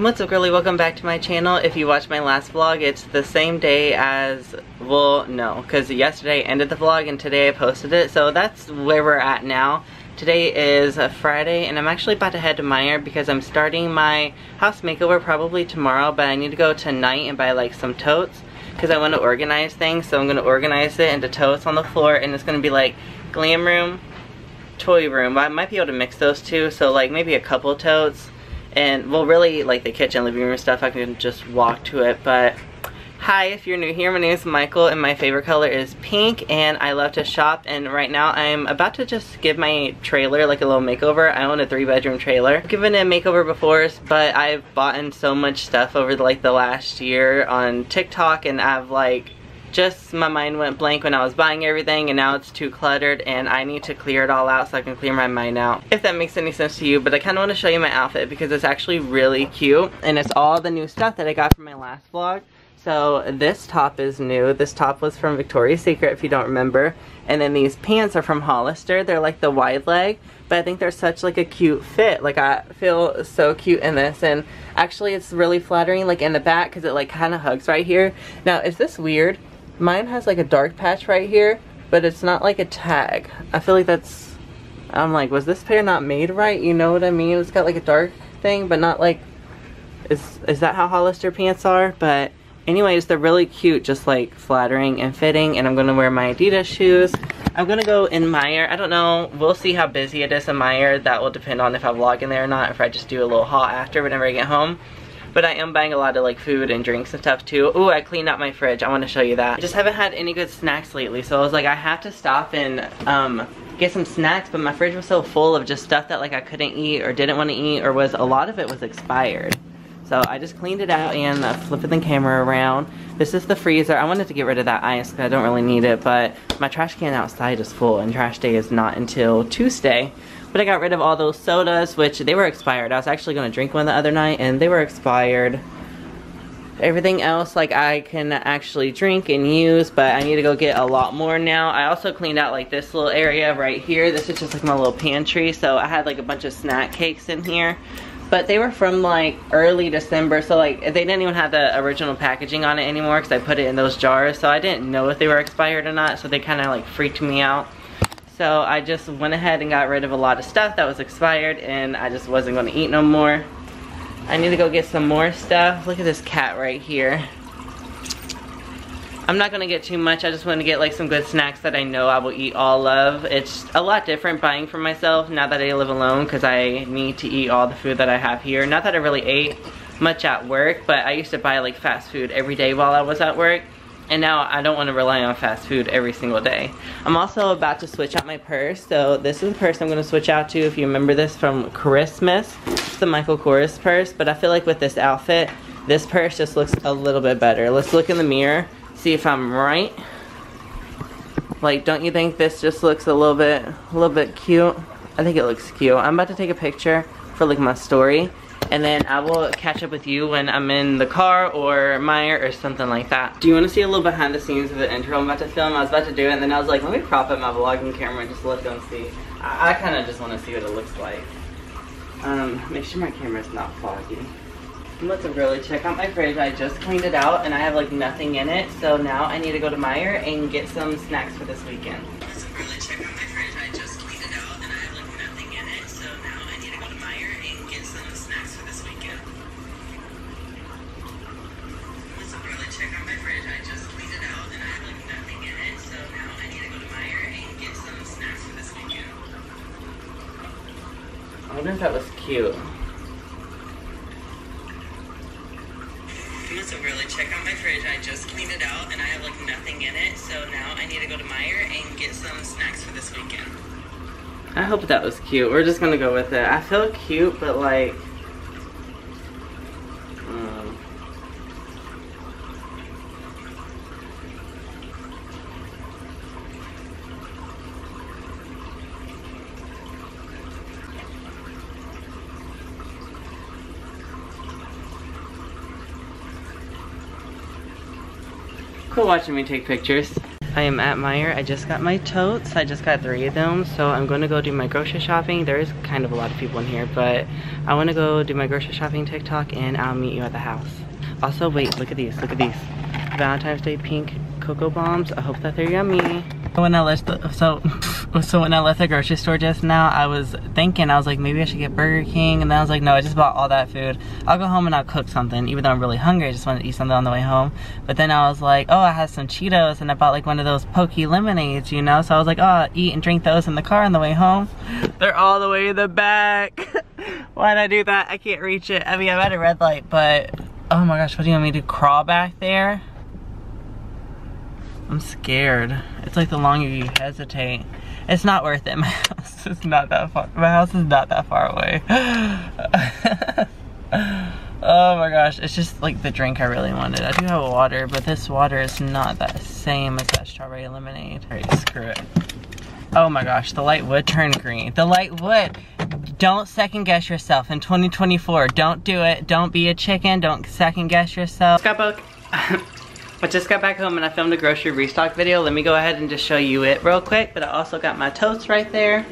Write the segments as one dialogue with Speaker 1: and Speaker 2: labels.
Speaker 1: What's up girly, welcome back to my channel. If you watched my last vlog, it's the same day as, well no, because yesterday ended the vlog and today I posted it, so that's where we're at now. Today is a Friday and I'm actually about to head to Meijer because I'm starting my house makeover probably tomorrow, but I need to go tonight and buy like some totes because I want to organize things, so I'm going to organize it into totes on the floor and it's going to be like glam room, toy room. I might be able to mix those two, so like maybe a couple totes and well really like the kitchen living room stuff I can just walk to it but hi if you're new here my name is Michael and my favorite color is pink and I love to shop and right now I'm about to just give my trailer like a little makeover. I own a three bedroom trailer. I've given it a makeover before but I've bought in so much stuff over the, like the last year on TikTok and I've like just my mind went blank when I was buying everything and now it's too cluttered and I need to clear it all out so I can clear my mind out. If that makes any sense to you, but I kind of want to show you my outfit because it's actually really cute and it's all the new stuff that I got from my last vlog. So this top is new. This top was from Victoria's Secret if you don't remember. And then these pants are from Hollister. They're like the wide leg, but I think they're such like a cute fit. Like I feel so cute in this and actually it's really flattering like in the back because it like kind of hugs right here. Now is this weird? Mine has like a dark patch right here, but it's not like a tag. I feel like that's, I'm like, was this pair not made right? You know what I mean? It's got like a dark thing, but not like, is, is that how Hollister pants are? But anyways, they're really cute, just like flattering and fitting, and I'm gonna wear my Adidas shoes. I'm gonna go in Meijer. I don't know, we'll see how busy it is in Meijer. That will depend on if I vlog in there or not, if I just do a little haul after whenever I get home. But I am buying a lot of like food and drinks and stuff too. Oh, I cleaned out my fridge. I want to show you that. I just haven't had any good snacks lately. So I was like, I have to stop and um, get some snacks. But my fridge was so full of just stuff that like I couldn't eat or didn't want to eat or was a lot of it was expired. So I just cleaned it out and uh, flipping the camera around. This is the freezer. I wanted to get rid of that ice because I don't really need it, but my trash can outside is full and trash day is not until Tuesday. But I got rid of all those sodas, which they were expired. I was actually going to drink one the other night, and they were expired. Everything else, like, I can actually drink and use, but I need to go get a lot more now. I also cleaned out, like, this little area right here. This is just, like, my little pantry, so I had, like, a bunch of snack cakes in here. But they were from, like, early December, so, like, they didn't even have the original packaging on it anymore because I put it in those jars, so I didn't know if they were expired or not, so they kind of, like, freaked me out. So I just went ahead and got rid of a lot of stuff that was expired and I just wasn't gonna eat no more. I need to go get some more stuff. Look at this cat right here. I'm not gonna get too much. I just want to get like some good snacks that I know I will eat all of. It's a lot different buying for myself now that I live alone because I need to eat all the food that I have here. Not that I really ate much at work, but I used to buy like fast food every day while I was at work and now I don't want to rely on fast food every single day. I'm also about to switch out my purse. So this is the purse I'm going to switch out to. If you remember this from Christmas. It's the Michael Kors purse. But I feel like with this outfit, this purse just looks a little bit better. Let's look in the mirror. See if I'm right. Like, don't you think this just looks a little bit, a little bit cute? I think it looks cute. I'm about to take a picture for like my story and then I will catch up with you when I'm in the car or Meijer or something like that. Do you want to see a little behind the scenes of the intro I'm about to film? I was about to do it and then I was like, let me prop up my vlogging camera and just look and see. I, I kind of just want to see what it looks like. Um, make sure my camera's not foggy. Let's really check out my fridge. I just cleaned it out and I have like nothing in it. So now I need to go to Meijer and get some snacks for this weekend. That was cute.
Speaker 2: So really check out my fridge. I just cleaned it out and I have like nothing in it. So now I need to go to Meijer and get some snacks for this weekend.
Speaker 1: I hope that was cute. We're just gonna go with it. I feel cute, but like Quit watching me take pictures. I am at Meijer. I just got my totes. I just got three of them. So I'm going to go do my grocery shopping. There is kind of a lot of people in here, but I want to go do my grocery shopping TikTok and I'll meet you at the house. Also, wait, look at these, look at these. Valentine's Day pink cocoa bombs. I hope that they're yummy. When I left the, so, so when I left the grocery store just now, I was thinking, I was like, maybe I should get Burger King. And then I was like, no, I just bought all that food. I'll go home and I'll cook something. Even though I'm really hungry, I just wanted to eat something on the way home. But then I was like, oh, I have some Cheetos and I bought like one of those pokey lemonades, you know? So I was like, oh, I'll eat and drink those in the car on the way home. They're all the way in the back. Why'd I do that? I can't reach it. I mean, I'm at a red light, but oh my gosh, what do you want me to crawl back there? I'm scared. It's like the longer you hesitate. It's not worth it. My house is not that far. My house is not that far away. oh my gosh. It's just like the drink I really wanted. I do have water, but this water is not that same as that strawberry lemonade. Alright, screw it. Oh my gosh, the light would turn green. The light would. Don't second guess yourself in 2024. Don't do it. Don't be a chicken. Don't second guess yourself. Scrapbook. I just got back home and I filmed a grocery restock video. Let me go ahead and just show you it real quick. But I also got my toast right there.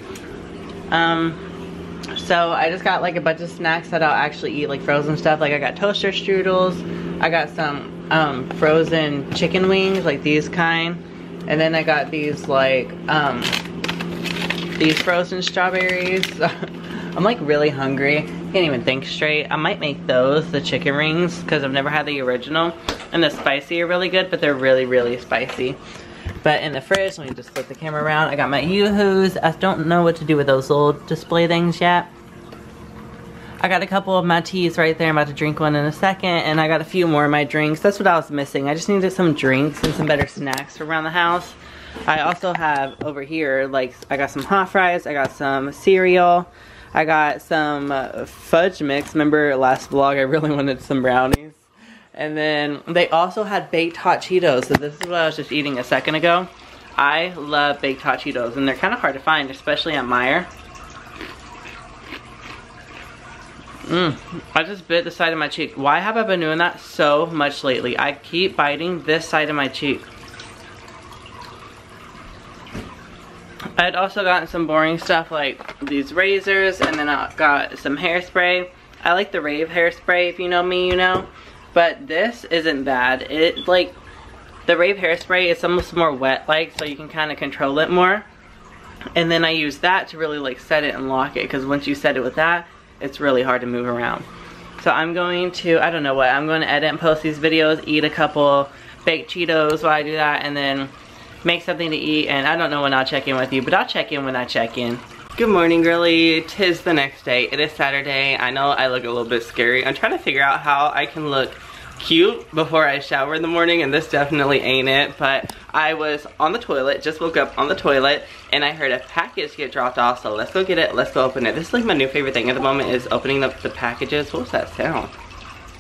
Speaker 1: Um, so I just got like a bunch of snacks that I'll actually eat, like frozen stuff. Like I got toaster strudels. I got some um, frozen chicken wings, like these kind. And then I got these like, um, these frozen strawberries. I'm like really hungry. Can't even think straight. I might make those, the chicken rings, because I've never had the original. And the spicy are really good, but they're really, really spicy. But in the fridge, let me just flip the camera around. I got my Yoo-Hoos. I don't know what to do with those little display things yet. I got a couple of my teas right there. I'm about to drink one in a second. And I got a few more of my drinks. That's what I was missing. I just needed some drinks and some better snacks around the house. I also have over here, like, I got some hot fries. I got some cereal. I got some uh, fudge mix. Remember last vlog, I really wanted some brownies. And then they also had baked hot Cheetos. So this is what I was just eating a second ago. I love baked hot Cheetos and they're kind of hard to find, especially at Meijer. Mmm, I just bit the side of my cheek. Why have I been doing that so much lately? I keep biting this side of my cheek. I had also gotten some boring stuff like these razors and then I got some hairspray. I like the Rave hairspray, if you know me, you know. But this isn't bad. It like, the Rave hairspray is almost more wet like, so you can kind of control it more. And then I use that to really like set it and lock it because once you set it with that, it's really hard to move around. So I'm going to, I don't know what, I'm going to edit and post these videos, eat a couple baked Cheetos while I do that, and then make something to eat, and I don't know when I'll check in with you, but I'll check in when I check in. Good morning, girly. Tis the next day. It is Saturday. I know I look a little bit scary. I'm trying to figure out how I can look cute before I shower in the morning, and this definitely ain't it, but I was on the toilet, just woke up on the toilet, and I heard a package get dropped off, so let's go get it, let's go open it. This is like my new favorite thing at the moment is opening up the packages. What was that sound?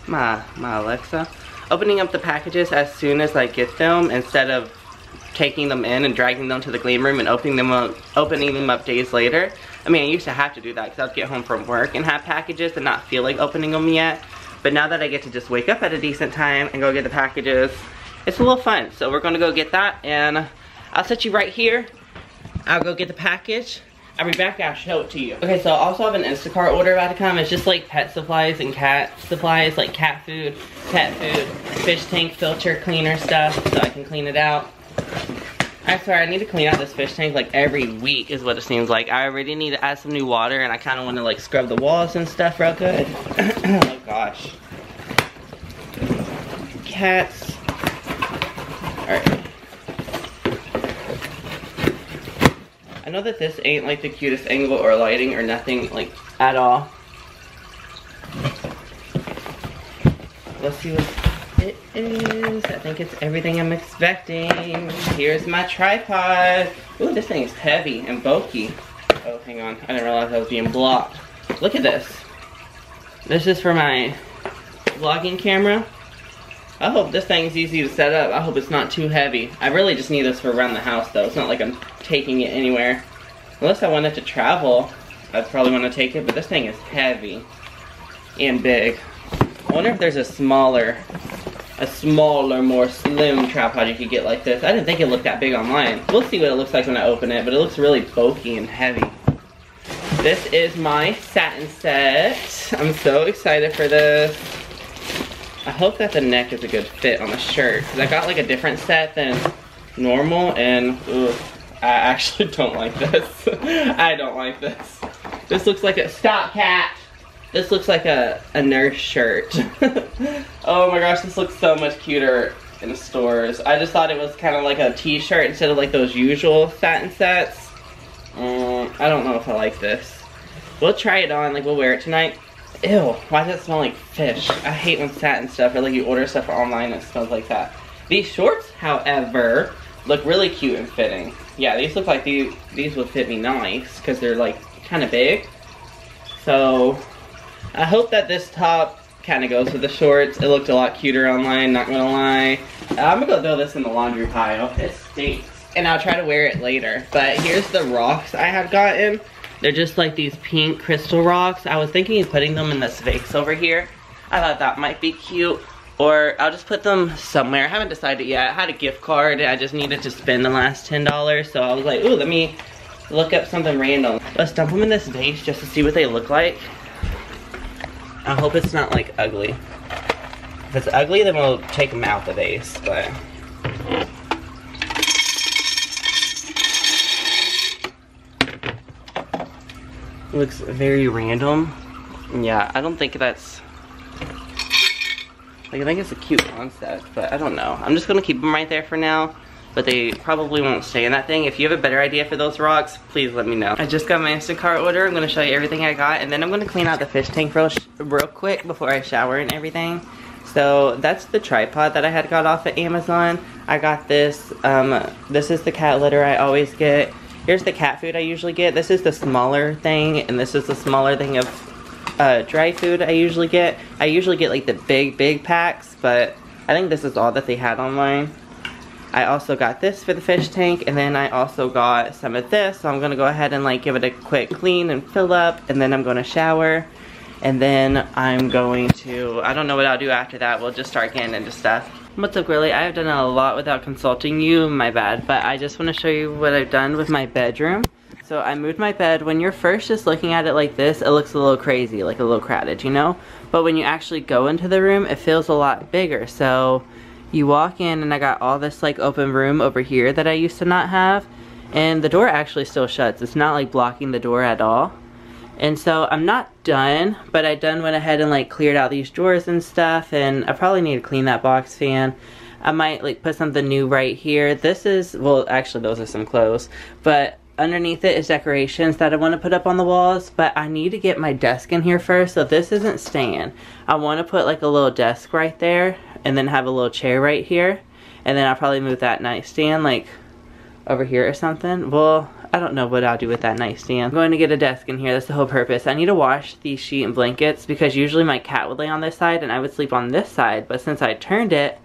Speaker 1: My, my Alexa. Opening up the packages as soon as I get them instead of taking them in and dragging them to the gleam room and opening them up, opening them up days later. I mean, I used to have to do that because I would get home from work and have packages and not feel like opening them yet. But now that I get to just wake up at a decent time and go get the packages, it's a little fun. So we're gonna go get that and I'll set you right here. I'll go get the package. I'll be back, I'll show it to you. Okay, so I also have an Instacart order about to come. It's just like pet supplies and cat supplies, like cat food, pet food, fish tank filter cleaner stuff, so I can clean it out. I swear, I need to clean out this fish tank like every week is what it seems like. I already need to add some new water and I kind of want to like scrub the walls and stuff real good. oh gosh. Cats. Alright. I know that this ain't like the cutest angle or lighting or nothing like at all. Let's see what it is. I think it's everything I'm expecting. Here's my tripod. Ooh, this thing is heavy and bulky. Oh, hang on. I didn't realize I was being blocked. Look at this. This is for my vlogging camera. I hope this thing's easy to set up. I hope it's not too heavy. I really just need this for around the house though. It's not like I'm taking it anywhere. Unless I wanted to travel, I'd probably want to take it, but this thing is heavy and big. I wonder if there's a smaller a smaller, more slim tripod you could get like this. I didn't think it looked that big online. We'll see what it looks like when I open it, but it looks really bulky and heavy. This is my satin set. I'm so excited for this. I hope that the neck is a good fit on the shirt, because I got like a different set than normal, and ugh, I actually don't like this. I don't like this. This looks like a, stop cat! This looks like a, a nurse shirt. oh my gosh, this looks so much cuter in stores. I just thought it was kind of like a t-shirt instead of like those usual satin sets. Um, I don't know if I like this. We'll try it on, like we'll wear it tonight. Ew, why does it smell like fish? I hate when satin stuff or like you order stuff online that smells like that. These shorts, however, look really cute and fitting. Yeah, these look like these, these would fit me nice because they're like kind of big. So I hope that this top kind of goes with the shorts. It looked a lot cuter online, not gonna lie. I'm gonna go throw this in the laundry pile. It stinks. And I'll try to wear it later. But here's the rocks I have gotten. They're just like these pink crystal rocks. I was thinking of putting them in this vase over here. I thought that might be cute. Or I'll just put them somewhere. I haven't decided yet. I had a gift card. I just needed to spend the last $10. So I was like, ooh, let me look up something random. Let's dump them in this vase just to see what they look like. I hope it's not like ugly. If it's ugly, then we'll take them out the vase, but. Looks very random. Yeah, I don't think that's. Like, I think it's a cute concept, but I don't know. I'm just gonna keep them right there for now but they probably won't stay in that thing. If you have a better idea for those rocks, please let me know. I just got my Instacart order. I'm gonna show you everything I got, and then I'm gonna clean out the fish tank real, real quick before I shower and everything. So that's the tripod that I had got off at Amazon. I got this, um, this is the cat litter I always get. Here's the cat food I usually get. This is the smaller thing, and this is the smaller thing of uh, dry food I usually get. I usually get like the big, big packs, but I think this is all that they had online. I also got this for the fish tank and then I also got some of this. So I'm to go ahead and like give it a quick clean and fill up and then I'm to shower. And then I'm going to, I don't know what I'll do after that. We'll just start getting into stuff. What's up, Grilly? I have done a lot without consulting you, my bad. But I just want to show you what I've done with my bedroom. So I moved my bed. When you're first just looking at it like this, it looks a little crazy, like a little crowded, you know? But when you actually go into the room, it feels a lot bigger. So you walk in and I got all this like open room over here that I used to not have and the door actually still shuts. It's not like blocking the door at all. And so I'm not done but I done went ahead and like cleared out these drawers and stuff and I probably need to clean that box fan. I might like put something new right here. This is well actually those are some clothes but underneath it is decorations that I want to put up on the walls, but I need to get my desk in here first, so this isn't staying. I want to put like a little desk right there, and then have a little chair right here and then I'll probably move that nightstand like over here or something. Well I don't know what I'll do with that nightstand. I'm going to get a desk in here that's the whole purpose. I need to wash these sheet and blankets because usually my cat would lay on this side and I would sleep on this side but since I turned it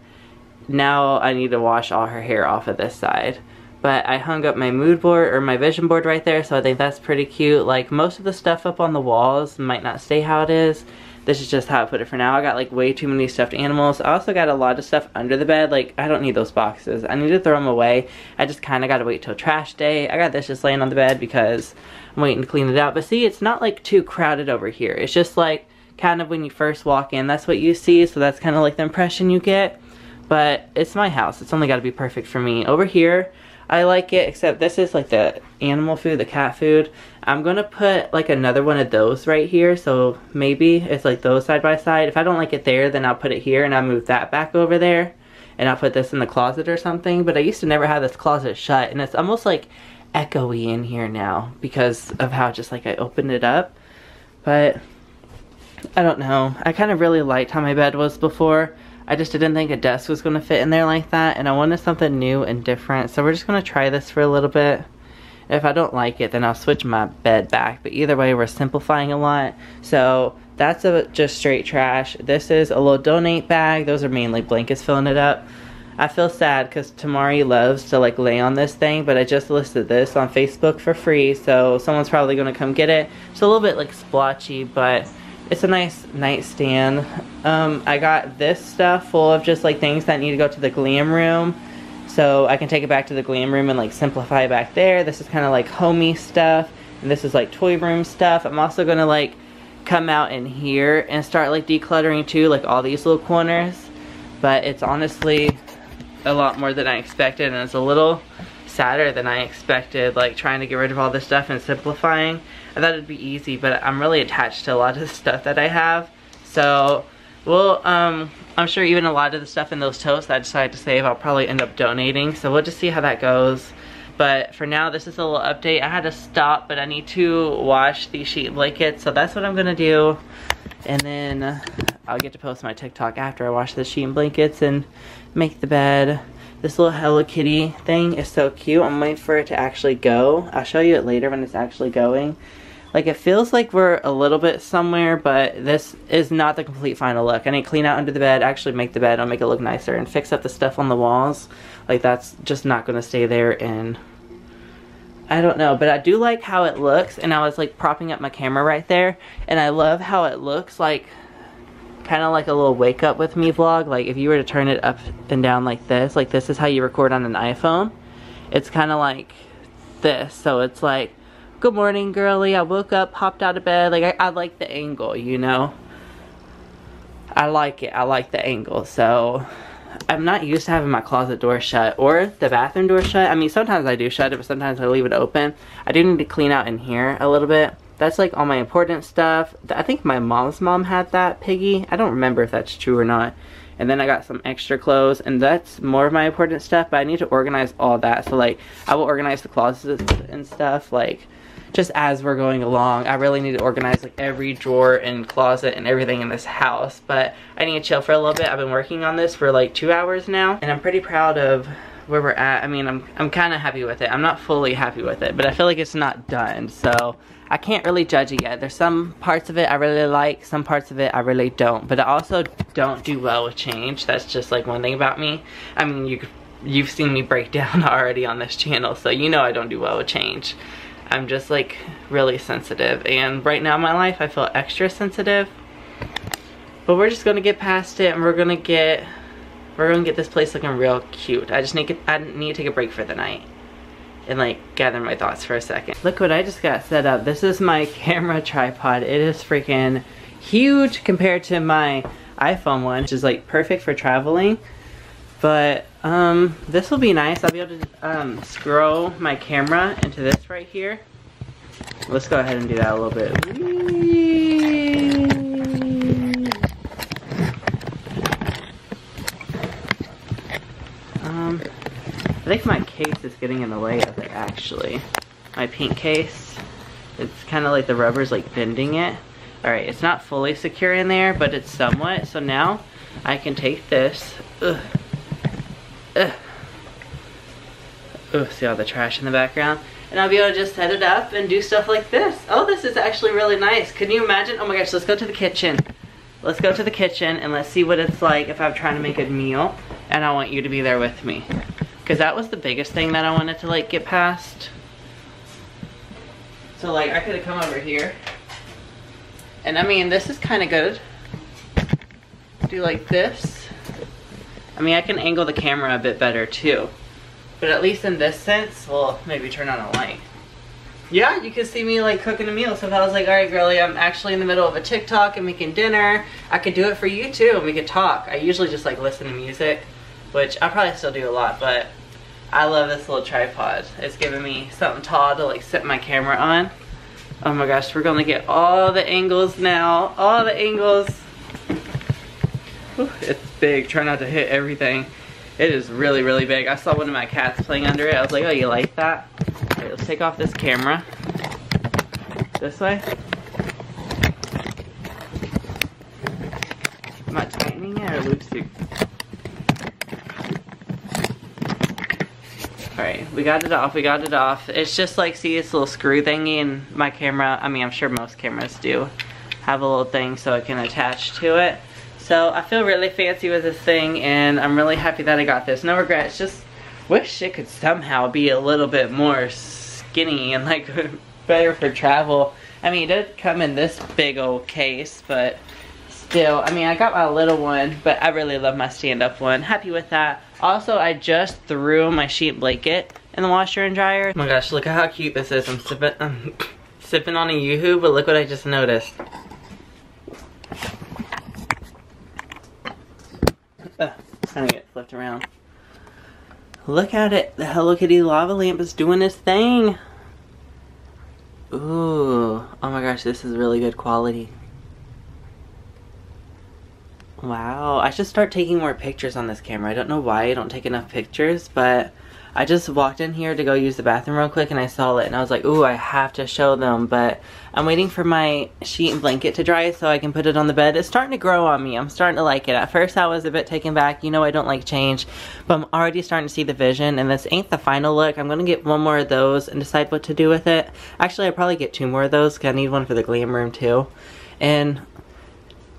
Speaker 1: now I need to wash all her hair off of this side but I hung up my mood board or my vision board right there so I think that's pretty cute like most of the stuff up on the walls might not stay how it is this is just how I put it for now. I got like way too many stuffed animals. I also got a lot of stuff under the bed. Like I don't need those boxes. I need to throw them away. I just kind of got to wait till trash day. I got this just laying on the bed because I'm waiting to clean it out. But see, it's not like too crowded over here. It's just like kind of when you first walk in, that's what you see. So that's kind of like the impression you get. But it's my house. It's only got to be perfect for me. Over here, I like it, except this is like the animal food, the cat food. I'm gonna put like another one of those right here, so maybe it's like those side by side. If I don't like it there, then I'll put it here and I'll move that back over there. And I'll put this in the closet or something, but I used to never have this closet shut, and it's almost like echoey in here now because of how just like I opened it up. But I don't know. I kind of really liked how my bed was before. I just didn't think a desk was going to fit in there like that and I wanted something new and different so we're just going to try this for a little bit. If I don't like it then I'll switch my bed back but either way we're simplifying a lot so that's a just straight trash. This is a little donate bag. Those are mainly blankets filling it up. I feel sad because Tamari loves to like lay on this thing, but I just listed this on Facebook for free, so someone's probably going to come get it. It's a little bit like splotchy, but it's a nice nightstand. Um, I got this stuff full of just like things that need to go to the glam room. So I can take it back to the glam room and like simplify back there. This is kind of like homey stuff. And this is like toy room stuff. I'm also gonna like come out in here and start like decluttering too, like all these little corners. But it's honestly a lot more than I expected and it's a little sadder than I expected, like trying to get rid of all this stuff and simplifying. I thought it'd be easy, but I'm really attached to a lot of the stuff that I have. So, well, um, I'm sure even a lot of the stuff in those totes that I decided to save, I'll probably end up donating. So we'll just see how that goes. But for now, this is a little update. I had to stop, but I need to wash these sheet blankets. So that's what I'm gonna do. And then I'll get to post my TikTok after I wash the sheet blankets and make the bed. This little Hello Kitty thing is so cute. I'm waiting for it to actually go. I'll show you it later when it's actually going. Like it feels like we're a little bit somewhere, but this is not the complete final look. I need to clean out under the bed, actually make the bed, I'll make it look nicer, and fix up the stuff on the walls. Like that's just not to stay there and I don't know, but I do like how it looks, and I was like propping up my camera right there, and I love how it looks like kind of like a little wake up with me vlog. Like if you were to turn it up and down like this, like this is how you record on an iPhone. It's kind of like this. So it's like, good morning girly. I woke up, popped out of bed. Like I, I like the angle, you know. I like it. I like the angle. So I'm not used to having my closet door shut or the bathroom door shut. I mean, sometimes I do shut it, but sometimes I leave it open. I do need to clean out in here a little bit. That's like all my important stuff. I think my mom's mom had that piggy. I don't remember if that's true or not. And then I got some extra clothes and that's more of my important stuff, but I need to organize all that. So like I will organize the closets and stuff like just as we're going along. I really need to organize like every drawer and closet and everything in this house, but I need to chill for a little bit. I've been working on this for like two hours now and I'm pretty proud of where we're at. I mean, I'm, I'm kind of happy with it. I'm not fully happy with it, but I feel like it's not done. So I can't really judge it yet. There's some parts of it I really like, some parts of it I really don't. But I also don't do well with change. That's just like one thing about me. I mean, you you've seen me break down already on this channel, so you know I don't do well with change. I'm just like really sensitive. And right now in my life, I feel extra sensitive. But we're just gonna get past it and we're gonna get we're gonna get this place looking real cute. I just need I need to take a break for the night and like gather my thoughts for a second. Look what I just got set up. This is my camera tripod. It is freaking huge compared to my iPhone one, which is like perfect for traveling. But um, this will be nice. I'll be able to um, scroll my camera into this right here. Let's go ahead and do that a little bit. Um, I think my case is getting in the way of it actually. My pink case. It's kind of like the rubber's like bending it. Alright, it's not fully secure in there, but it's somewhat. So now I can take this. Ugh. Ugh. Ugh, see all the trash in the background? And I'll be able to just set it up and do stuff like this. Oh, this is actually really nice. Can you imagine? Oh my gosh, let's go to the kitchen. Let's go to the kitchen and let's see what it's like if I'm trying to make a meal and I want you to be there with me because that was the biggest thing that I wanted to like get past. So like I could have come over here and I mean this is kind of good. Do like this. I mean I can angle the camera a bit better too. But at least in this sense, well maybe turn on a light. Yeah, you can see me like cooking a meal. So if I was like, all right, girly, I'm actually in the middle of a TikTok and making dinner, I could do it for you too and we could talk. I usually just like listen to music, which I probably still do a lot, but I love this little tripod. It's giving me something tall to like set my camera on. Oh my gosh, we're gonna get all the angles now. All the angles. It's big, try not to hit everything. It is really, really big. I saw one of my cats playing under it. I was like, oh, you like that? Let's take off this camera. This way. Am I tightening it or loosing? Alright, we got it off, we got it off. It's just like, see this little screw thingy in my camera. I mean, I'm sure most cameras do have a little thing so it can attach to it. So I feel really fancy with this thing and I'm really happy that I got this. No regrets, just wish it could somehow be a little bit more skinny and like better for travel. I mean, it did come in this big old case, but still, I mean, I got my little one, but I really love my stand-up one. Happy with that. Also, I just threw my sheet blanket in the washer and dryer. Oh my gosh, look at how cute this is. I'm sipping, I'm sipping on a Yoo-Hoo, but look what I just noticed. Ugh, trying to get flipped around. Look at it. The Hello Kitty lava lamp is doing its thing. Ooh. Oh my gosh, this is really good quality. Wow. I should start taking more pictures on this camera. I don't know why I don't take enough pictures, but I just walked in here to go use the bathroom real quick and I saw it and I was like, ooh, I have to show them. But I'm waiting for my sheet and blanket to dry so I can put it on the bed. It's starting to grow on me. I'm starting to like it. At first I was a bit taken back. You know I don't like change. But I'm already starting to see the vision and this ain't the final look. I'm to get one more of those and decide what to do with it. Actually, I'll probably get two more of those because I need one for the glam room too. And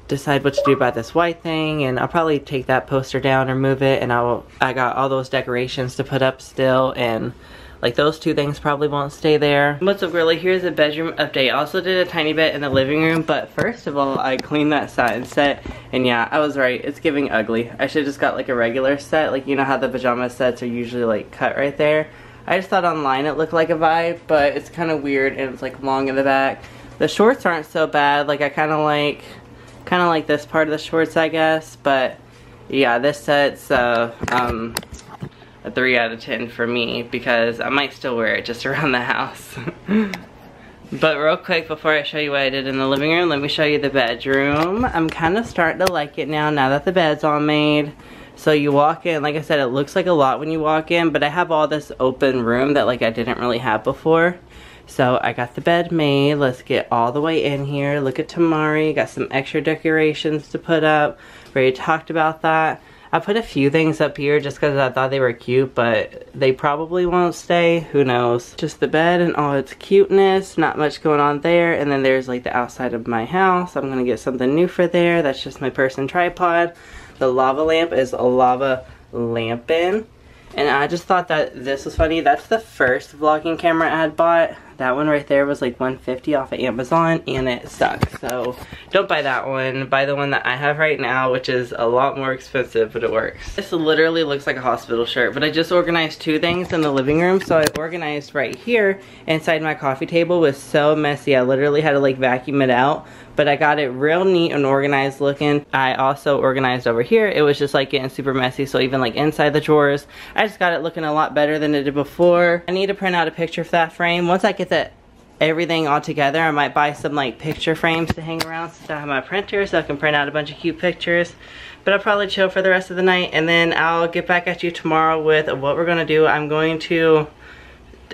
Speaker 1: decide what to do about this white thing and I'll probably take that poster down or move it and I will I got all those decorations to put up still and like those two things probably won't stay there. What's up girly? Here's a bedroom update. I also did a tiny bit in the living room but first of all I cleaned that satin set and yeah I was right it's giving ugly. I should have just got like a regular set like you know how the pajama sets are usually like cut right there. I just thought online it looked like a vibe but it's kind of weird and it's like long in the back. The shorts aren't so bad like I kind of like kind of like this part of the shorts I guess but yeah this set's uh, um, a 3 out of 10 for me because I might still wear it just around the house. But real quick before I show you what I did in the living room let me show you the bedroom. I'm kind of starting to like it now now that the bed's all made. So you walk in like I said it looks like a lot when you walk in but I have all this open room that like I didn't really have before so I got the bed made. Let's get all the way in here. Look at Tamari. Got some extra decorations to put up. Already talked about that. I put a few things up here just because I thought they were cute, but they probably won't stay. Who knows? Just the bed and all its cuteness. Not much going on there. And then there's like the outside of my house. I'm going to get something new for there. That's just my person tripod. The lava lamp is a lava lampin. And I just thought that this was funny. That's the first vlogging camera I had bought. That one right there was like 150 off of Amazon and it sucks. So don't buy that one. Buy the one that I have right now, which is a lot more expensive, but it works. This literally looks like a hospital shirt, but I just organized two things in the living room. So I organized right here inside my coffee table was so messy. I literally had to like vacuum it out but I got it real neat and organized looking. I also organized over here. It was just like getting super messy. So even like inside the drawers, I just got it looking a lot better than it did before. I need to print out a picture for that frame. Once I get that everything all together, I might buy some like picture frames to hang around since I have my printer so I can print out a bunch of cute pictures. But I'll probably chill for the rest of the night and then I'll get back at you tomorrow with what we're gonna do. I'm going to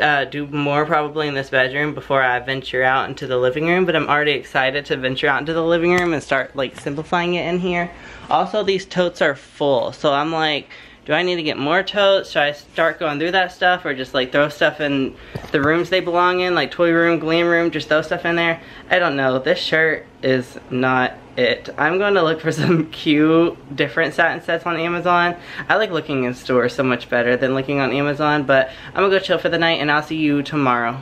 Speaker 1: uh, do more probably in this bedroom before I venture out into the living room, but I'm already excited to venture out into the living room and start like simplifying it in here. Also, these totes are full, so I'm like, do I need to get more totes? Should I start going through that stuff or just like throw stuff in the rooms they belong in, like toy room, glam room, just throw stuff in there? I don't know. This shirt is not it. I'm going to look for some cute different satin sets on Amazon. I like looking in stores so much better than looking on Amazon, but I'm gonna go chill for the night and I'll see you tomorrow.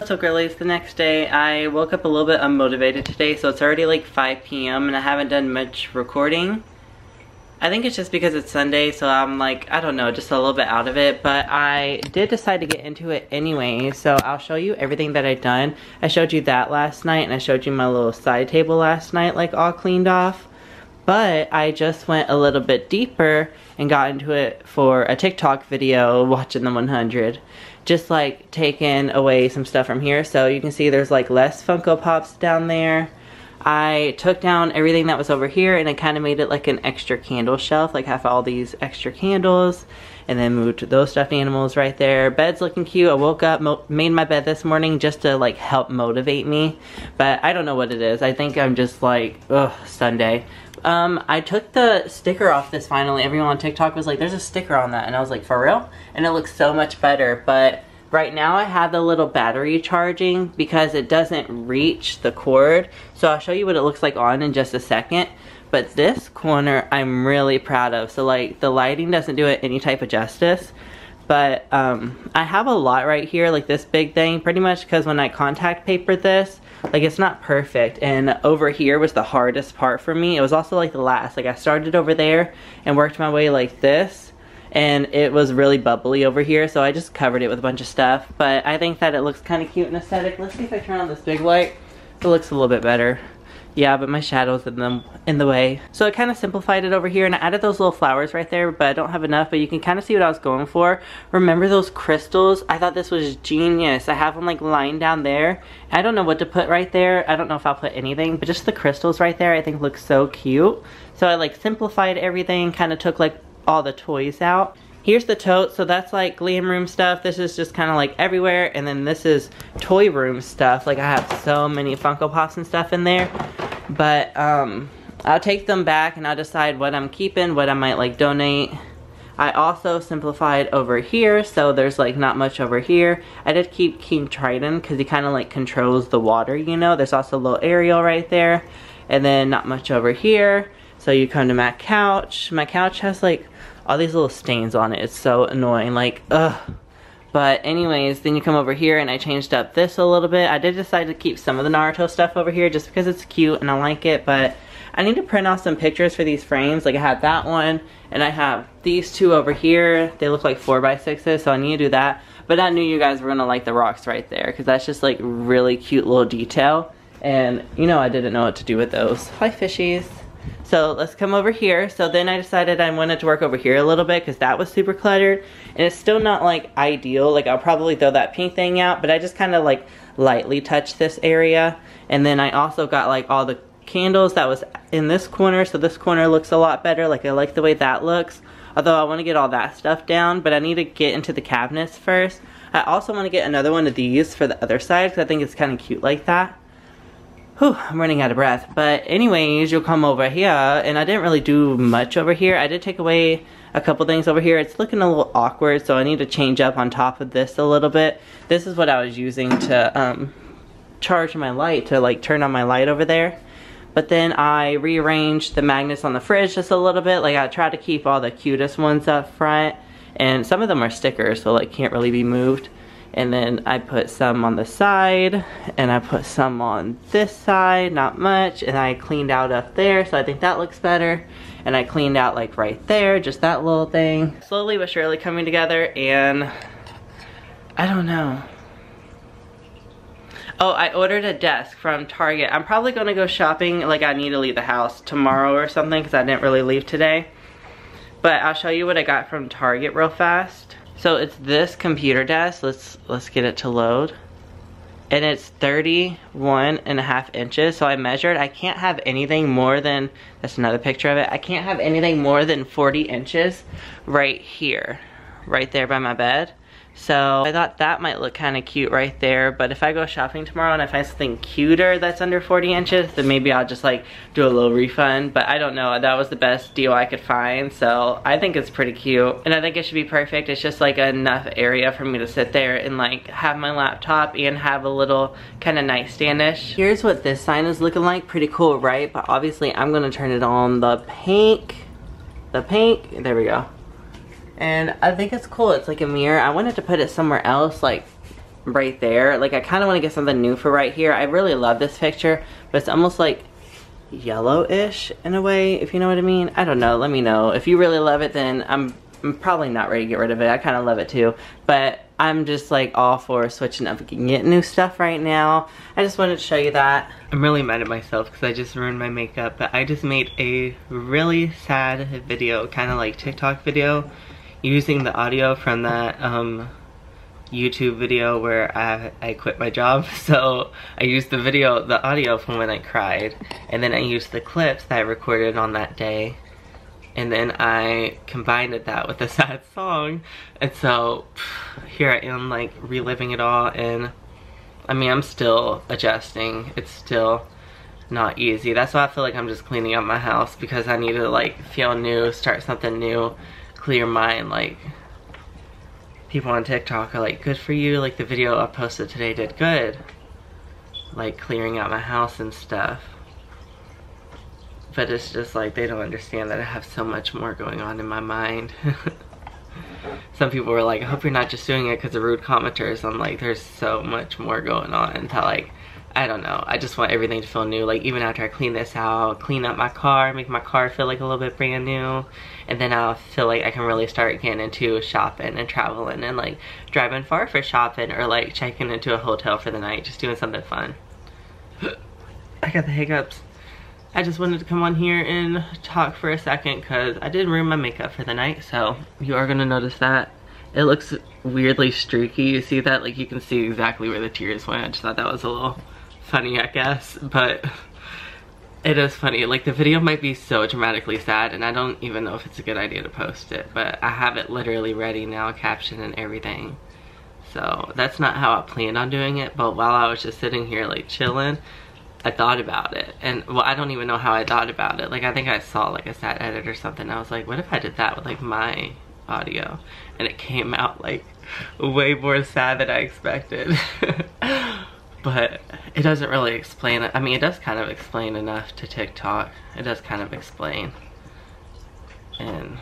Speaker 1: Up girlies? The next day I woke up a little bit unmotivated today so it's already like 5 p.m. and I haven't done much recording. I think it's just because it's Sunday, so I'm like, I don't know, just a little bit out of it. But I did decide to get into it anyway, so I'll show you everything that I've done. I showed you that last night, and I showed you my little side table last night, like all cleaned off. But I just went a little bit deeper and got into it for a TikTok video, watching the 100. Just like taking away some stuff from here. So you can see there's like less Funko Pops down there I took down everything that was over here and I kind of made it like an extra candle shelf, like have all these extra candles and then moved those stuffed animals right there. Bed's looking cute. I woke up, made my bed this morning just to like help motivate me, but I don't know what it is. I think I'm just like, ugh, Sunday. Um, I took the sticker off this finally. Everyone on TikTok was like, there's a sticker on that. And I was like, for real? And it looks so much better, but Right now I have the little battery charging because it doesn't reach the cord. So I'll show you what it looks like on in just a second. But this corner I'm really proud of. So like the lighting doesn't do it any type of justice. But um, I have a lot right here, like this big thing, pretty much because when I contact papered this, like it's not perfect and over here was the hardest part for me it was also like the last like I started over there and worked my way like this and it was really bubbly over here so I just covered it with a bunch of stuff but I think that it looks kind of cute and aesthetic let's see if I turn on this big light it looks a little bit better yeah, but my shadow's in them in the way. So I kind of simplified it over here and I added those little flowers right there, but I don't have enough, but you can kind of see what I was going for. Remember those crystals? I thought this was genius. I have them like lying down there. I don't know what to put right there. I don't know if I'll put anything, but just the crystals right there I think look so cute. So I like simplified everything, kind of took like all the toys out. Here's the tote, so that's like glam room stuff. This is just kind of like everywhere. And then this is toy room stuff. Like I have so many Funko Pops and stuff in there. But um, I'll take them back and I'll decide what I'm keeping, what I might like donate. I also simplified over here, so there's like not much over here. I did keep King Triton because he kind of like controls the water, you know. There's also a little Ariel right there. And then not much over here. So you come to my couch. My couch has like all these little stains on it. It's so annoying. Like, ugh. But anyways, then you come over here and I changed up this a little bit. I did decide to keep some of the Naruto stuff over here just because it's cute and I like it. But I need to print off some pictures for these frames. Like I have that one and I have these two over here. They look like 4x6s so I need to do that. But I knew you guys were to like the rocks right there because that's just like really cute little detail. And you know I didn't know what to do with those. Hi fishies. So let's come over here. So then I decided I wanted to work over here a little bit because that was super cluttered. And it's still not like ideal. Like I'll probably throw that pink thing out, but I just kind of like lightly touched this area. And then I also got like all the candles that was in this corner. So this corner looks a lot better. Like I like the way that looks. Although I want to get all that stuff down, but I need to get into the cabinets first. I also want to get another one of these for the other side because I think it's kind of cute like that. Whew, I'm running out of breath. But anyways, you'll come over here, and I didn't really do much over here. I did take away a couple things over here. It's looking a little awkward, so I need to change up on top of this a little bit. This is what I was using to um, charge my light, to like turn on my light over there. But then I rearranged the magnets on the fridge just a little bit. Like I tried to keep all the cutest ones up front. And some of them are stickers, so like can't really be moved and then I put some on the side and I put some on this side not much and I cleaned out up there so I think that looks better and I cleaned out like right there just that little thing slowly but surely coming together and I don't know Oh, I ordered a desk from Target. I'm probably gonna go shopping, like I need to leave the house tomorrow or something because I didn't really leave today. But I'll show you what I got from Target real fast. So it's this computer desk. Let's let's get it to load. And it's 31 and a half inches. So I measured. I can't have anything more than, that's another picture of it. I can't have anything more than 40 inches right here. Right there by my bed. So I thought that might look kind of cute right there. But if I go shopping tomorrow and I find something cuter that's under 40 inches, then maybe I'll just like do a little refund. But I don't know. That was the best deal I could find. So I think it's pretty cute. And I think it should be perfect. It's just like enough area for me to sit there and like have my laptop and have a little kind of nightstandish. Here's what this sign is looking like. Pretty cool, right? But obviously I'm to turn it on the pink. The pink. There we go and I think it's cool. It's like a mirror. I wanted to put it somewhere else, like right there. Like I kind of want to get something new for right here. I really love this picture, but it's almost like yellowish in a way, if you know what I mean. I don't know. Let me know. If you really love it, then I'm, I'm probably not ready to get rid of it. I kind of love it too. But I'm just like all for switching up and getting new stuff right now. I just wanted to show you that. I'm really mad at myself because I just ruined my makeup. But I just made a really sad video, kind of like TikTok video using the audio from that um, YouTube video where I, I quit my job. So I used the video, the audio from when I cried, and then I used the clips that I recorded on that day, and then I combined that with a sad song. And so here I am like reliving it all, and I mean, I'm still adjusting. It's still not easy. That's why I feel like I'm just cleaning up my house because I need to like feel new, start something new clear mind like people on TikTok are like good for you like the video I posted today did good. Like clearing out my house and stuff. But it's just like they don't understand that I have so much more going on in my mind. Some people were like I hope you're not just doing it because of rude commenters I'm like there's so much more going on to like I don't know. I just want everything to feel new. Like even after I clean this out, clean up my car, make my car feel like a little bit brand new. And then I'll feel like I can really start getting into shopping and traveling and like driving far for shopping or like checking into a hotel for the night. Just doing something fun. I got the hiccups. I just wanted to come on here and talk for a second because I did ruin my makeup for the night. So you are going to notice that. It looks weirdly streaky. You see that? Like you can see exactly where the tears went. I just thought that was a little funny, I guess. But it is funny. Like the video might be so dramatically sad and I don't even know if it's a good idea to post it. But I have it literally ready now, caption and everything. So that's not how I planned on doing it. But while I was just sitting here like chilling, I thought about it. And well, I don't even know how I thought about it. Like I think I saw like a sad edit or something. I was like, what if I did that with like my audio? And it came out like way more sad than I expected. but it doesn't really explain it. I mean, it does kind of explain enough to TikTok. It does kind of explain. And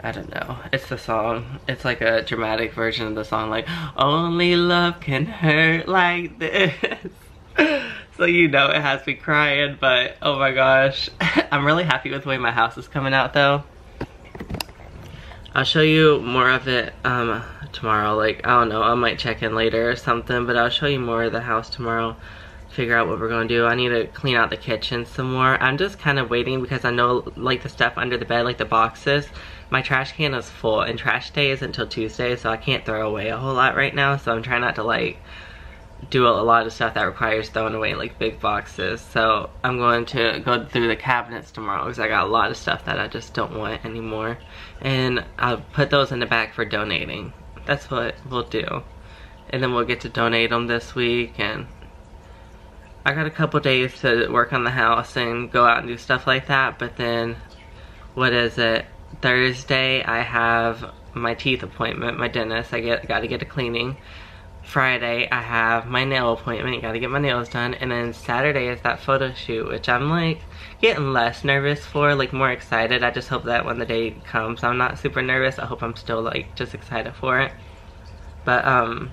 Speaker 1: I don't know. It's the song. It's like a dramatic version of the song like, only love can hurt like this. so you know it has me crying, but oh my gosh. I'm really happy with the way my house is coming out though. I'll show you more of it um, tomorrow. Like, I don't know, I might check in later or something, but I'll show you more of the house tomorrow. Figure out what we're gonna do. I need to clean out the kitchen some more. I'm just kind of waiting because I know like the stuff under the bed, like the boxes, my trash can is full and trash day is until Tuesday, so I can't throw away a whole lot right now, so I'm trying not to like do a lot of stuff that requires throwing away like big boxes. So I'm going to go through the cabinets tomorrow because I got a lot of stuff that I just don't want anymore. And I'll put those in the back for donating. That's what we'll do. And then we'll get to donate them this week and I got a couple days to work on the house and go out and do stuff like that. But then, what is it? Thursday I have my teeth appointment, my dentist. I get got to get a cleaning. Friday, I have my nail appointment, gotta get my nails done, and then Saturday is that photo shoot, which I'm like getting less nervous for, like more excited. I just hope that when the day comes, I'm not super nervous. I hope I'm still like just excited for it. But um,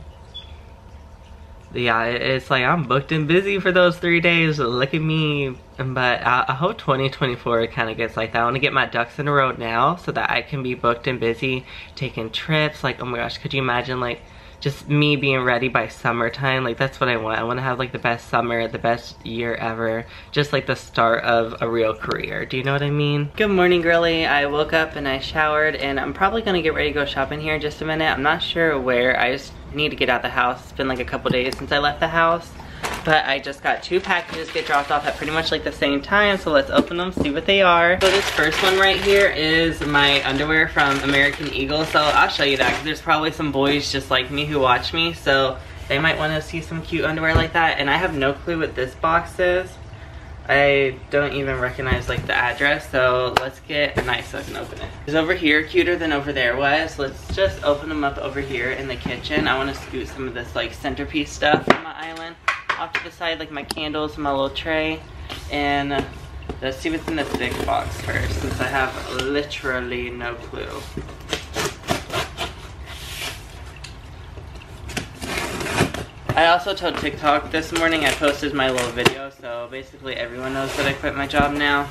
Speaker 1: yeah, it's like I'm booked and busy for those three days. Look at me. But I, I hope 2024 kind of gets like that. I want to get my ducks in a row now so that I can be booked and busy, taking trips. Like, oh my gosh, could you imagine like just me being ready by summertime. Like that's what I want. I want to have like the best summer the best year ever. Just like the start of a real career. Do you know what I mean? Good morning girly. I woke up and I showered and I'm probably gonna get ready to go shopping here in just a minute. I'm not sure where. I just need to get out the house. It's been like a couple days since I left the house but I just got two packages get dropped off at pretty much like the same time so let's open them see what they are so this first one right here is my underwear from American Eagle so I'll show you that because there's probably some boys just like me who watch me so they might want to see some cute underwear like that and I have no clue what this box is I don't even recognize like the address, so let's get a knife so I can open it. It's over here, cuter than over there was. Let's just open them up over here in the kitchen. I want to scoot some of this like centerpiece stuff from my island off to the side, like my candles, and my little tray. And uh, let's see what's in this big box first, since I have literally no clue. I also told TikTok this morning I posted my little video, so basically everyone knows that I quit my job now.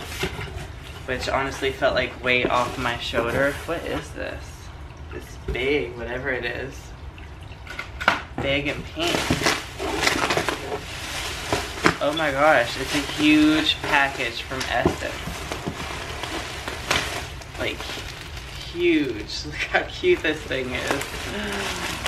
Speaker 1: Which honestly felt like weight off my shoulder. What is this? This big, whatever it is. Big and pink. Oh my gosh, it's a huge package from Essence. Like, huge. Look how cute this thing is.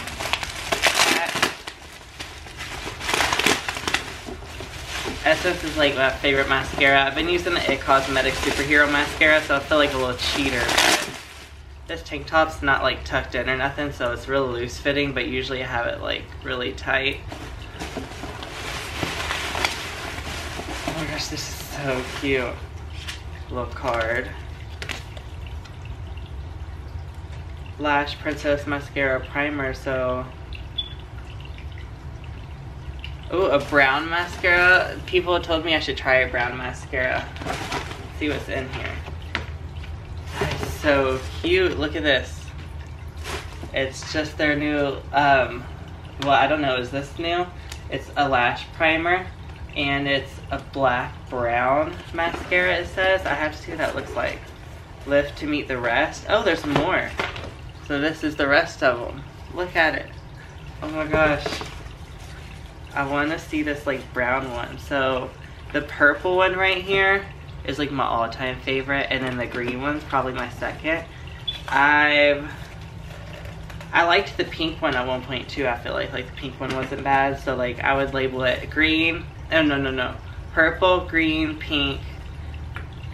Speaker 1: Essence is like my favorite mascara. I've been using the It Cosmetics Superhero Mascara, so I feel like a little cheater. This tank top's not like tucked in or nothing, so it's real loose fitting, but usually I have it like really tight. Oh my gosh, this is so cute. Little card. Lash Princess Mascara Primer, so... Oh, a brown mascara. People told me I should try a brown mascara. See what's in here. So cute. Look at this. It's just their new, um, well, I don't know, is this new? It's a lash primer and it's a black brown mascara it says. I have to see what that looks like. Lift to meet the rest. Oh, there's more. So this is the rest of them. Look at it. Oh my gosh. I want to see this like brown one. So the purple one right here is like my all-time favorite and then the green one's probably my second. I've I liked the pink one at one point too. I feel like like the pink one wasn't bad. So like I would label it green. Oh no no no. Purple, green, pink.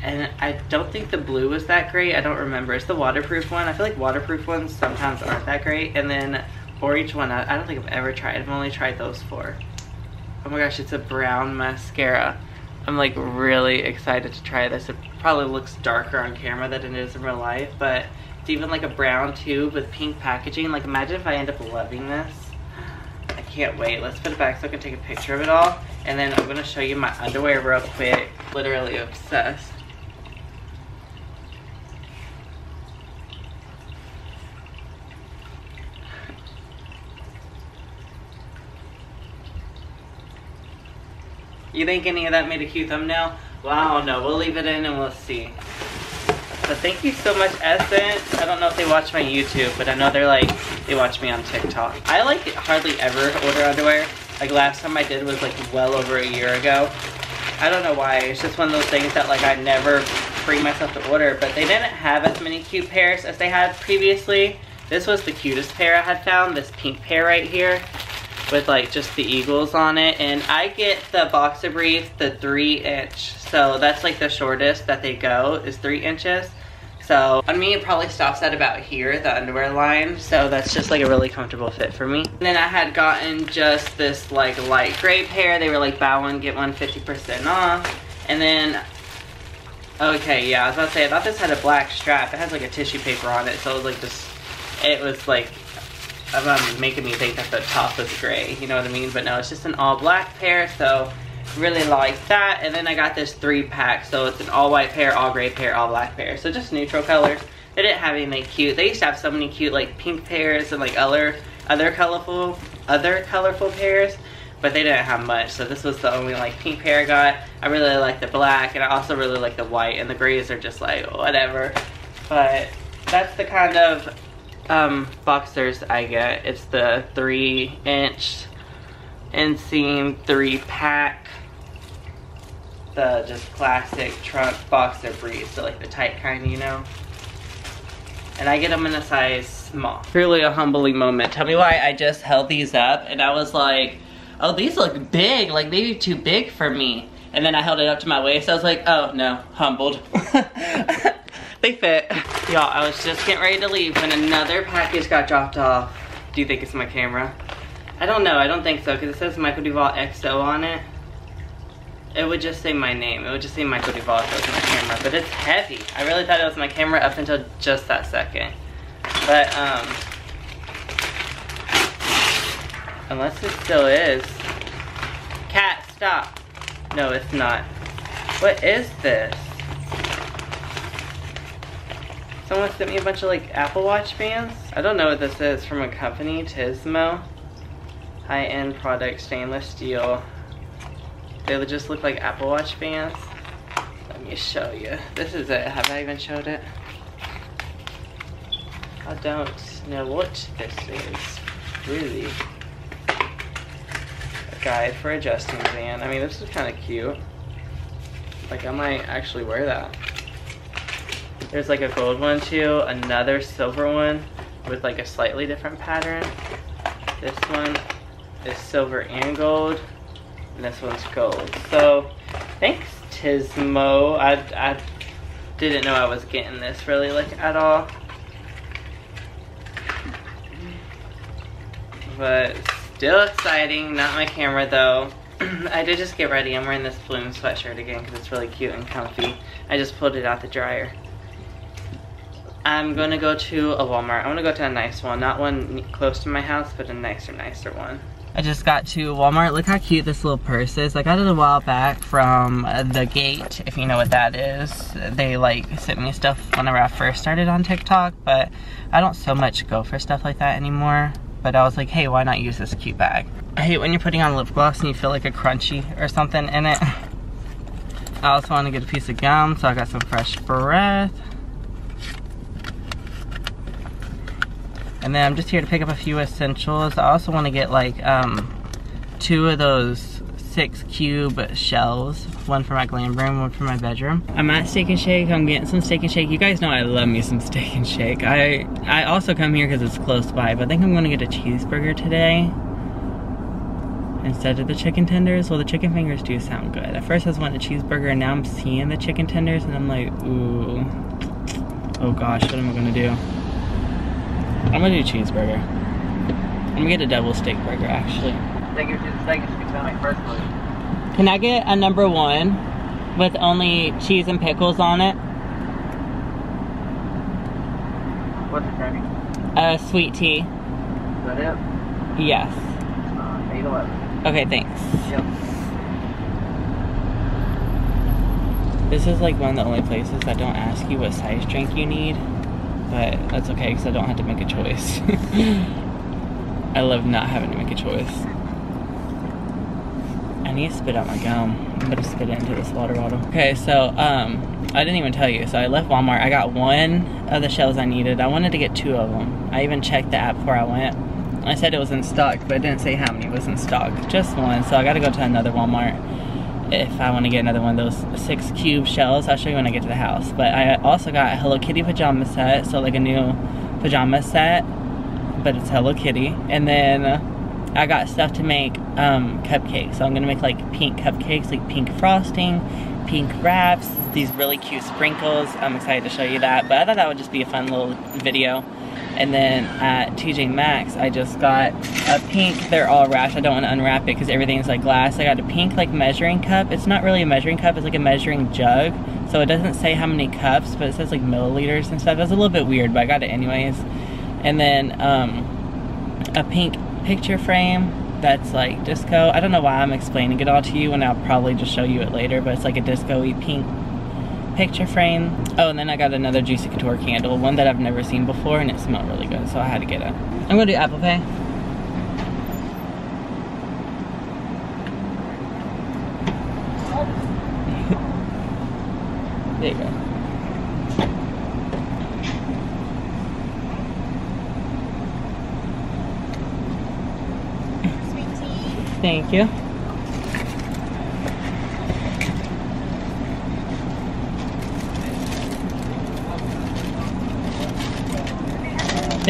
Speaker 1: And I don't think the blue was that great. I don't remember. It's the waterproof one. I feel like waterproof ones sometimes aren't that great. And then orange one, I, I don't think I've ever tried. I've only tried those four. Oh my gosh, it's a brown mascara. I'm like really excited to try this. It probably looks darker on camera than it is in real life, but it's even like a brown tube with pink packaging. Like imagine if I end up loving this. Can't wait. Let's put it back so I can take a picture of it all. And then I'm gonna show you my underwear real quick. Literally obsessed. You think any of that made a cute thumbnail? Well, I don't know. We'll leave it in and we'll see. But thank you so much, Essence. I don't know if they watch my YouTube, but I know they're like, they watch me on TikTok. I like hardly ever order underwear. Like last time I did was like well over a year ago. I don't know why. It's just one of those things that like I never bring myself to order. But they didn't have as many cute pairs as they had previously. This was the cutest pair I had found. This pink pair right here with like just the eagles on it and I get the boxer briefs, the three inch. So that's like the shortest that they go is three inches. So on me it probably stops at about here the underwear line. So that's just like a really comfortable fit for me. And then I had gotten just this like light gray pair. They were like buy one get one 50% off. And then okay yeah I was about to say I thought this had a black strap. It has like a tissue paper on it so it was like just it was like um, making me think that the top was gray, you know what I mean? But no, it's just an all black pair, so really like that. And then I got this three pack, so it's an all white pair, all gray pair, all black pair. So just neutral colors. They didn't have anything cute. They used to have so many cute like pink pairs and like other other colorful other colorful pairs, but they didn't have much. So this was the only like pink pair I got. I really like the black and I also really like the white and the grays are just like whatever. But that's the kind of um, boxers I get. It's the three inch inseam three pack. The just classic trunk boxer briefs, so like the tight kind, you know? And I get them in a size small. Really a humbling moment. Tell me why I just held these up and I was like, oh, these look big, like maybe too big for me. And then I held it up to my waist. I was like, oh no, humbled. they fit. Y'all, I was just getting ready to leave when another package got dropped off. Do you think it's my camera? I don't know, I don't think so, because it says Michael Duvall XO on it. It would just say my name. It would just say Michael Duvall if it was my camera, but it's heavy. I really thought it was my camera up until just that second. But, um, unless it still is. Cat, stop. No, it's not. What is this? Someone sent me a bunch of like Apple Watch bands. I don't know what this is from a company, Tismo. High-end product, stainless steel. They just look like Apple Watch bands. Let me show you. This is it. Have I even showed it? I don't know what this is, really. A guide for adjusting band. I mean, this is kind of cute. Like, I might actually wear that. There's like a gold one too, another silver one with like a slightly different pattern. This one is silver and gold, and this one's gold. So, thanks Tismo. I, I didn't know I was getting this really like at all. But still exciting, not my camera though. I did just get ready. I'm wearing this bloom sweatshirt again because it's really cute and comfy. I just pulled it out the dryer. I'm gonna go to a Walmart. I'm gonna go to a nice one, not one close to my house, but a nicer, nicer one. I just got to Walmart. Look how cute this little purse is. I got it a while back from uh, The Gate, if you know what that is. They like sent me stuff whenever I first started on TikTok, but I don't so much go for stuff like that anymore. but I was like, hey, why not use this cute bag? I hate when you're putting on lip gloss and you feel like a crunchy or something in it. I also want to get a piece of gum, so I got some fresh breath. And then I'm just here to pick up a few essentials. I also want to get like um, two of those six cube shelves. One for my glam room, one for my bedroom. I'm at Steak and Shake. I'm getting some Steak and Shake. You guys know I love me some Steak and Shake. I, I also come here because it's close by, but I think I'm going to get a cheeseburger today instead of the chicken tenders. Well, the chicken fingers do sound good. At first I was wanting a cheeseburger and now I'm seeing the chicken tenders and I'm like, ooh, oh gosh, what am I gonna do? I'm gonna do cheeseburger. I'm gonna get a double steak burger actually. Thank you, thank you, my first one. Can I get a number one with only cheese and pickles on it?
Speaker 3: What's timing?
Speaker 1: A sweet tea.
Speaker 3: Is that it?
Speaker 1: Yes.
Speaker 3: Uh, 811.
Speaker 1: Okay, thanks.
Speaker 3: Yep.
Speaker 1: This is like one of the only places that don't ask you what size drink you need, but that's okay because I don't have to make a choice. I love not having to make a choice. I need to spit out my gum. I'm gonna spit it into this water bottle. Okay, so um, I didn't even tell you. So I left Walmart. I got one of the shells I needed. I wanted to get two of them. I even checked the app before I went. I said it was in stock, but it didn't say how many was in stock. Just one. So I gotta go to another Walmart if I want to get another one of those six cube shells. I'll show you when I get to the house. But I also got a Hello Kitty pajama set, so like a new pajama set, but it's Hello Kitty. And then I got stuff to make um, cupcakes. So I'm gonna make like pink cupcakes, like pink frosting, pink wraps, these really cute sprinkles. I'm excited to show you that. But I thought that would just be a fun little video. And then at TJ Maxx, I just got a pink, they're all wrapped. I don't want to unwrap it because everything's like glass. I got a pink like measuring cup. It's not really a measuring cup, it's like a measuring jug. So it doesn't say how many cups, but it says like milliliters and stuff. It's a little bit weird, but I got it anyways. And then um, a pink picture frame that's like disco. I don't know why I'm explaining it all to you and I'll probably just show you it later, but it's like a disco-y pink picture frame. Oh, and then I got another Juicy Couture candle, one that I've never seen before, and it smelled really good, so I had to get it. I'm gonna do Apple Pay. there you go. Thank you.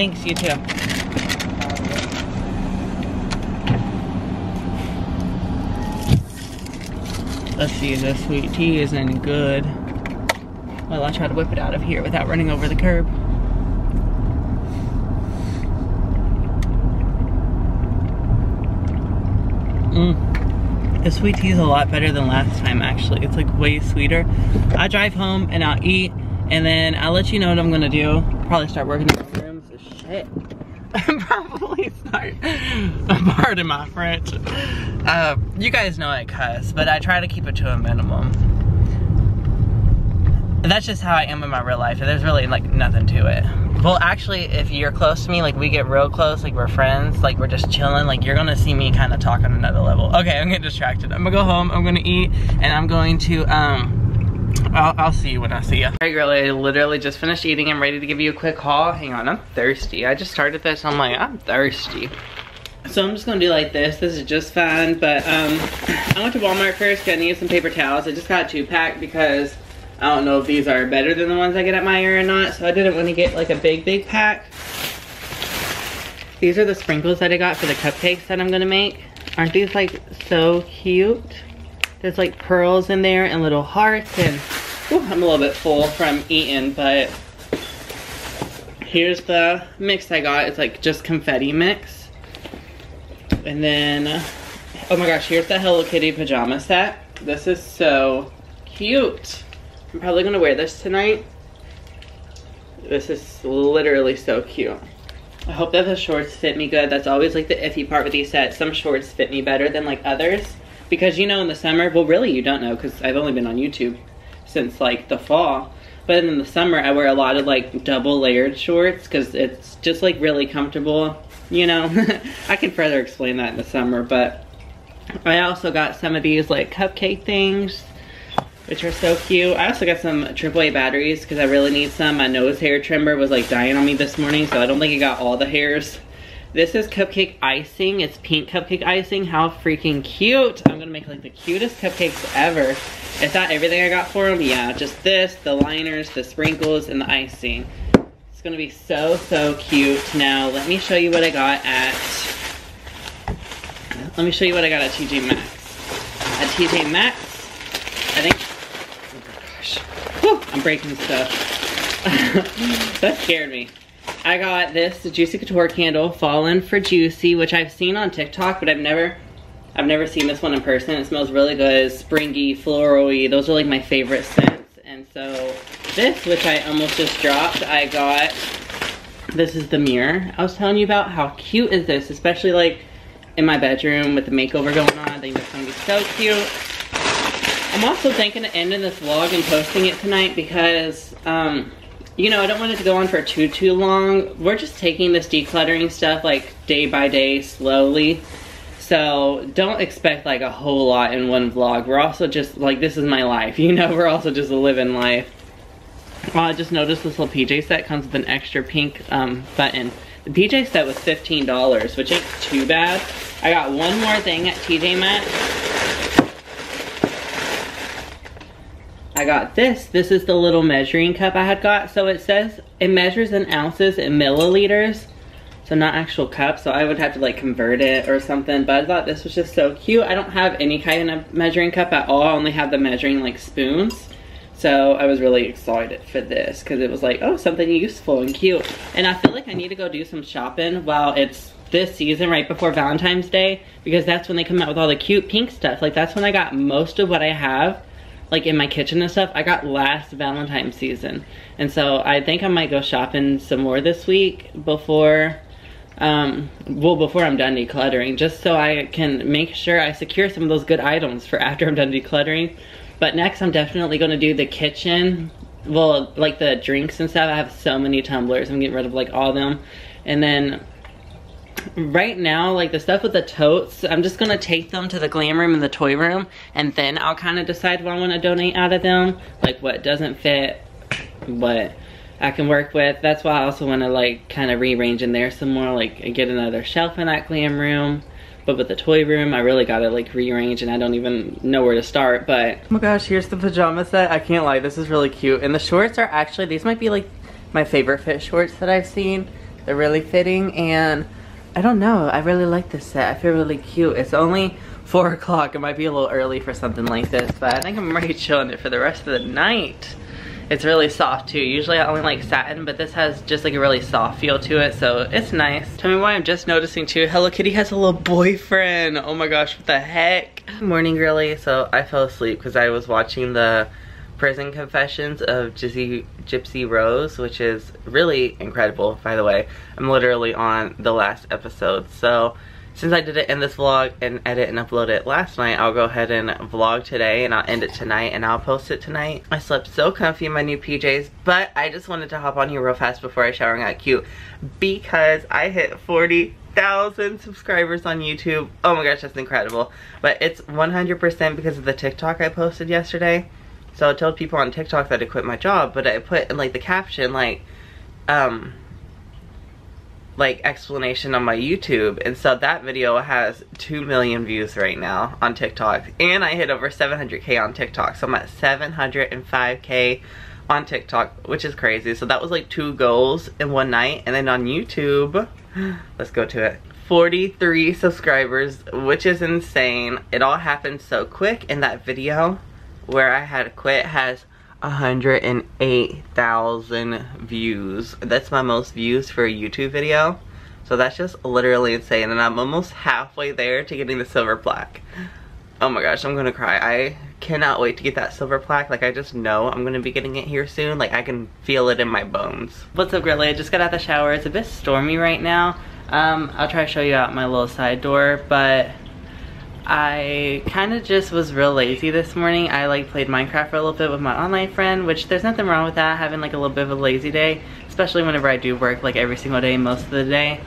Speaker 1: Thanks, you too. Let's see, if the sweet tea isn't good. Well, I'll try to whip it out of here without running over the curb. Mmm. The sweet tea is a lot better than last time, actually. It's like way sweeter. I drive home and I'll eat, and then I'll let you know what I'm gonna do. Probably start working in the rooms. Shit. Probably start. Pardon my French. Uh, you guys know I cuss, but I try to keep it to a minimum. That's just how I am in my real life. There's really like nothing to it. Well, actually, if you're close to me, like we get real close, like we're friends, like we're just chilling, like you're gonna see me kind of talk on another level. Okay, I'm getting distracted. I'm gonna go home, I'm gonna eat, and I'm going to, um, I'll, I'll see you when I see you. All right, girl, I literally just finished eating. I'm ready to give you a quick haul. Hang on, I'm thirsty. I just started this, I'm like, I'm thirsty. So I'm just gonna do like this. This is just fine, but um, I went to Walmart first, got needed some paper towels. I just got two pack because I don't know if these are better than the ones I get at Meijer or not, so I didn't want to get like a big, big pack. These are the sprinkles that I got for the cupcakes that I'm gonna make. Aren't these like so cute? There's like pearls in there and little hearts and whew, I'm a little bit full from eating, but here's the mix I got. It's like just confetti mix. And then, oh my gosh, here's the Hello Kitty pajama set. This is so cute. I'm probably gonna wear this tonight. This is literally so cute. I hope that the shorts fit me good. That's always like the iffy part with these sets. Some shorts fit me better than like others. Because you know in the summer, well really you don't know because I've only been on YouTube since like the fall. But in the summer I wear a lot of like double layered shorts because it's just like really comfortable. You know, I can further explain that in the summer, but I also got some of these like cupcake things, which are so cute. I also got some AAA batteries because I really need some. My nose hair trimmer was like dying on me this morning, so I don't think it got all the hairs. This is cupcake icing. It's pink cupcake icing. How freaking cute. I'm gonna make like the cutest cupcakes ever. Is that everything I got for them? Yeah, just this, the liners, the sprinkles, and the icing. It's gonna be so, so cute. Now, let me show you what I got at, let me show you what I got at TJ Maxx. At TJ Maxx, I think, oh my gosh. Whew, I'm breaking stuff. that scared me. I got this, the Juicy Couture candle, Fallen for Juicy, which I've seen on TikTok, but I've never, I've never seen this one in person. It smells really good, springy, florally. Those are like my favorite scents. And so this, which I almost just dropped, I got, this is the mirror I was telling you about. How cute is this? Especially like in my bedroom with the makeover going on. I think that's gonna be so cute. I'm also thinking of ending this vlog and posting it tonight because, um, you know, I don't want it to go on for too, too long. We're just taking this decluttering stuff like day by day, slowly. So don't expect like a whole lot in one vlog. We're also just, like this is my life, you know, we're also just a living life. Well, I just noticed this little PJ set comes with an extra pink um, button. The PJ set was $15, which ain't too bad. I got one more thing at TJ Maxx. I got this. This is the little measuring cup I had got. So it says it measures in ounces and milliliters. So not actual cups. So I would have to like convert it or something. But I thought this was just so cute. I don't have any kind of measuring cup at all. I only have the measuring like spoons. So I was really excited for this because it was like, oh, something useful and cute. And I feel like I need to go do some shopping while it's this season right before Valentine's Day because that's when they come out with all the cute pink stuff. Like that's when I got most of what I have like in my kitchen and stuff, I got last Valentine's season. And so I think I might go shopping some more this week before, um, well, before I'm done decluttering, just so I can make sure I secure some of those good items for after I'm done decluttering. But next I'm definitely gonna do the kitchen, well, like the drinks and stuff. I have so many tumblers, I'm getting rid of like all of them. And then right now, like the stuff with the totes, I'm just gonna take them to the glam room and the toy room, and then I'll kind of decide what I want to donate out of them, like what doesn't fit, what I can work with. That's why I also want to like kind of rearrange in there some more, like get another shelf in that glam room. But with the toy room, I really gotta like rearrange and I don't even know where to start, but. Oh my gosh, here's the pajama set. I can't lie, this is really cute. And the shorts are actually, these might be like my favorite fit shorts that I've seen. They're really fitting and I don't know. I really like this set. I feel really cute. It's only 4 o'clock. It might be a little early for something like this, but I think I'm ready to chill in it for the rest of the night. It's really soft too. Usually I only like satin, but this has just like a really soft feel to it, so it's nice. Tell me why I'm just noticing too. Hello Kitty has a little boyfriend. Oh my gosh, what the heck? Morning girly. So I fell asleep because I was watching the Prison Confessions of Gypsy, Gypsy Rose, which is really incredible, by the way. I'm literally on the last episode. So, since I did it in this vlog and edit and upload it last night, I'll go ahead and vlog today and I'll end it tonight and I'll post it tonight. I slept so comfy in my new PJs, but I just wanted to hop on here real fast before I shower and got cute because I hit 40 thousand subscribers on YouTube. Oh my gosh, that's incredible. But it's 100% because of the TikTok I posted yesterday. So I told people on TikTok that I quit my job, but I put in like the caption like, um, like explanation on my YouTube. And so that video has 2 million views right now on TikTok. And I hit over 700k on TikTok. So I'm at 705k on TikTok, which is crazy. So that was like two goals in one night. And then on YouTube, let's go to it. 43 subscribers, which is insane. It all happened so quick in that video where I had quit has 108,000 views. That's my most views for a YouTube video. So that's just literally insane. And I'm almost halfway there to getting the silver plaque. Oh my gosh, I'm gonna cry. I cannot wait to get that silver plaque. Like, I just know I'm gonna be getting it here soon. Like, I can feel it in my bones. What's up, Grilly? I just got out of the shower. It's a bit stormy right now. Um, I'll try to show you out my little side door, but I kind of just was real lazy this morning. I like played Minecraft for a little bit with my online friend, which there's nothing wrong with that, having like a little bit of a lazy day, especially whenever I do work like every single day, most of the day.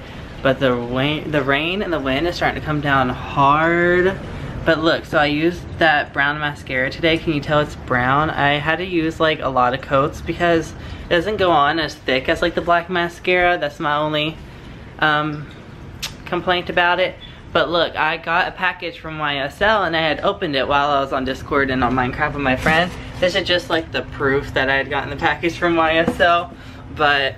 Speaker 1: but the rain, the rain and the wind is starting to come down hard. But look, so I used that brown mascara today. Can you tell it's brown? I had to use like a lot of coats because it doesn't go on as thick as like the black mascara. That's my only um, complaint about it. But look, I got a package from YSL and I had opened it while I was on Discord and on Minecraft with my friends. This is just like the proof that I had gotten the package from YSL. But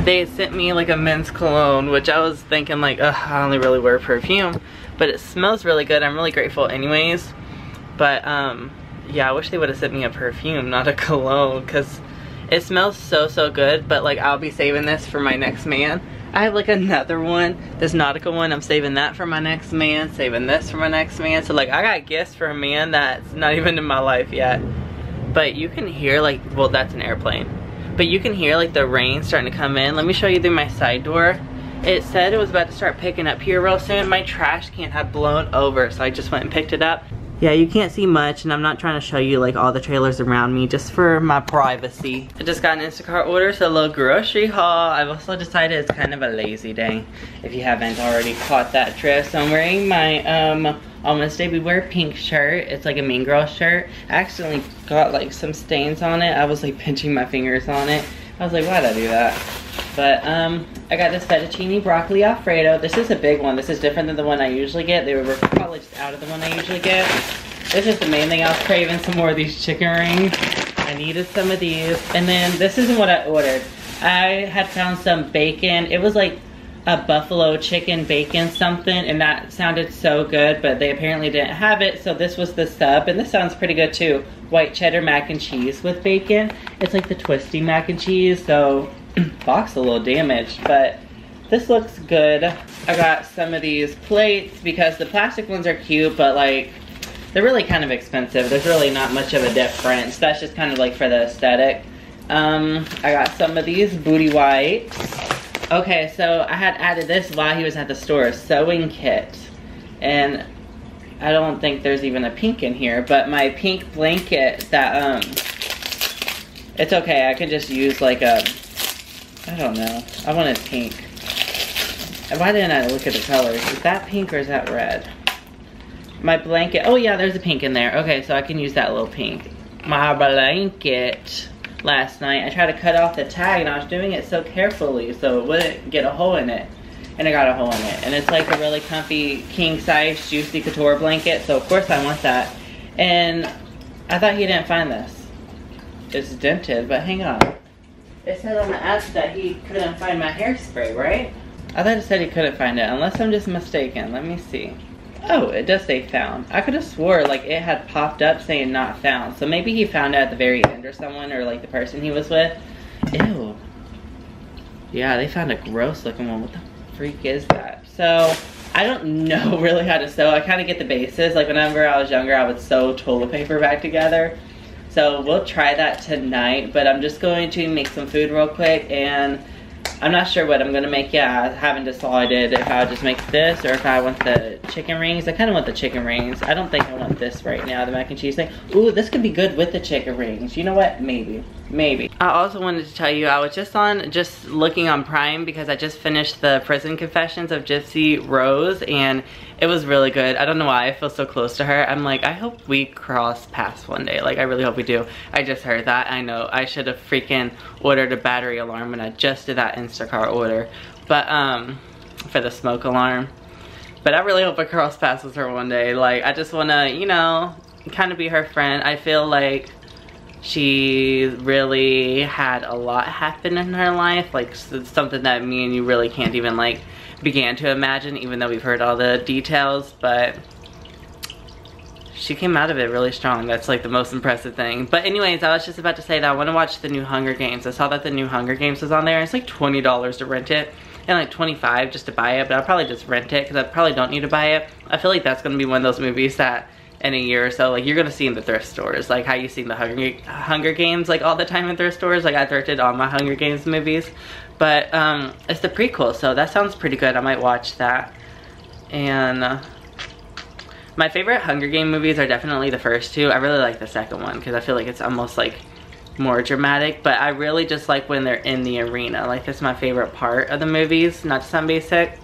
Speaker 1: they sent me like a men's cologne, which I was thinking like, ugh, I only really wear perfume. But it smells really good. I'm really grateful anyways. But um, yeah, I wish they would have sent me a perfume, not a cologne, because it smells so, so good. But like, I'll be saving this for my next man. I have like another one, this Nautica one, I'm saving that for my next man, saving this for my next man. So like, I got gifts for a man that's not even in my life yet. But you can hear like, well, that's an airplane but you can hear like the rain starting to come in. Let me show you through my side door. It said it was about to start picking up here real soon. My trash can had blown over, so I just went and picked it up. Yeah, you can't see much, and I'm not trying to show you like all the trailers around me, just for my privacy. I just got an Instacart order, so a little grocery haul. I've also decided it's kind of a lazy day, if you haven't already caught that drift. So I'm wearing my um, on Wednesday we wear pink shirt. It's like a Mean Girl shirt. I accidentally got like some stains on it. I was like pinching my fingers on it. I was like, why'd I do that? But um, I got this fettuccine broccoli alfredo. This is a big one. This is different than the one I usually get. They were probably just out of the one I usually get. This is the main thing. I was craving some more of these chicken rings. I needed some of these. And then this isn't what I ordered. I had found some bacon. It was like a buffalo chicken bacon something and that sounded so good but they apparently didn't have it so this was the sub and this sounds pretty good too white cheddar mac and cheese with bacon it's like the twisty mac and cheese so box a little damaged but this looks good. I got some of these plates because the plastic ones are cute but like they're really kind of expensive. There's really not much of a difference. That's just kind of like for the aesthetic. Um, I got some of these booty wipes. Okay, so I had added this while he was at the store, sewing kit. And I don't think there's even a pink in here, but my pink blanket that, um, it's okay, I can just use like a, I don't know, I wanted pink. Why didn't I look at the colors? Is that pink or is that red? My blanket, oh yeah, there's a pink in there. Okay, so I can use that little pink. My blanket last night. I tried to cut off the tag and I was doing it so carefully so it wouldn't get a hole in it. And I got a hole in it. And it's like a really comfy king size juicy couture blanket so of course I want that. And I thought he didn't find this. It's dented, but hang on. It said on the app that he couldn't find my hairspray, right? I thought it said he couldn't find it, unless I'm just mistaken. Let me see. Oh, it does say found. I could have swore like it had popped up saying not found. So maybe he found it at the very end or someone or like the person he was with. Ew. Yeah, they found a gross looking one. What the freak is that? So, I don't know really how to sew. I kind of get the basis. Like whenever I was younger, I would sew toilet paper back together. So we'll try that tonight, but I'm just going to make some food real quick and I'm not sure what I'm gonna make yet. I haven't decided if I just make this or if I want the chicken rings. I kind of want the chicken rings. I don't think I want this right now, the mac and cheese thing. Ooh, this could be good with the chicken rings. You know what? Maybe. Maybe. I also wanted to tell you, I was just on, just looking on Prime because I just finished the Prison Confessions of Gypsy Rose and it was really good. I don't know why I feel so close to her. I'm like, I hope we cross paths one day. Like, I really hope we do. I just heard that. I know I should have freaking ordered a battery alarm when I just did that Instacart order. But, um, for the smoke alarm. But I really hope I cross paths with her one day. Like, I just want to, you know, kind of be her friend. I feel like she really had a lot happen in her life. Like, something that me and you really can't even, like, began to imagine, even though we've heard all the details, but she came out of it really strong. That's like the most impressive thing. But anyways, I was just about to say that I want to watch the new Hunger Games. I saw that the new Hunger Games was on there. It's like $20 to rent it and like 25 just to buy it, but I'll probably just rent it because I probably don't need to buy it. I feel like that's going to be one of those movies that in a year or so, like you're gonna see in the thrift stores, like how you see the Hunger, Hunger Games like all the time in thrift stores. Like I thrifted all my Hunger Games movies. But um, it's the prequel, so that sounds pretty good. I might watch that. And uh, my favorite Hunger Game movies are definitely the first two. I really like the second one because I feel like it's almost like more dramatic, but I really just like when they're in the arena. Like that's my favorite part of the movies, not to sound basic.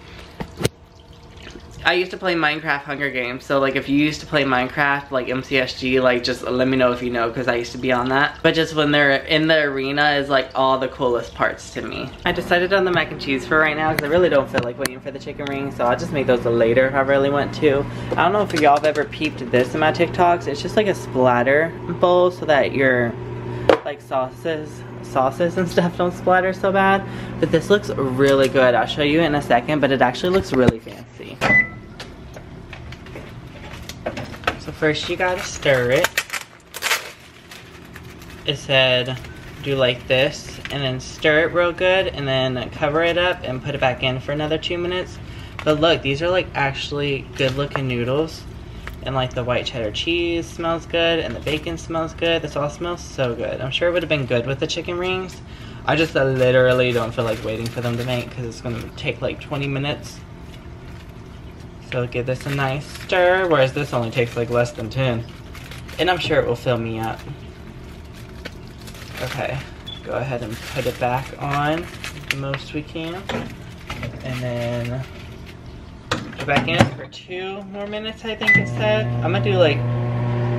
Speaker 1: I used to play Minecraft Hunger Games, so like if you used to play Minecraft, like MCSG, like just let me know if you know, because I used to be on that. But just when they're in the arena is like all the coolest parts to me. I decided on the mac and cheese for right now, because I really don't feel like waiting for the chicken rings, so I'll just make those later if I really want to. I don't know if y'all have ever peeped this in my TikToks, it's just like a splatter bowl so that your like sauces sauces and stuff don't splatter so bad but this looks really good I'll show you in a second but it actually looks really fancy so first you gotta stir it. It said do like this and then stir it real good and then cover it up and put it back in for another two minutes. But look these are like actually good looking noodles. And like the white cheddar cheese smells good and the bacon smells good. This all smells so good. I'm sure it would have been good with the chicken rings. I just uh, literally don't feel like waiting for them to make because it's going to take like 20 minutes so give this a nice stir whereas this only takes like less than 10 and i'm sure it will fill me up okay go ahead and put it back on the most we can and then Go back in for two more minutes, I think it said. I'm gonna do like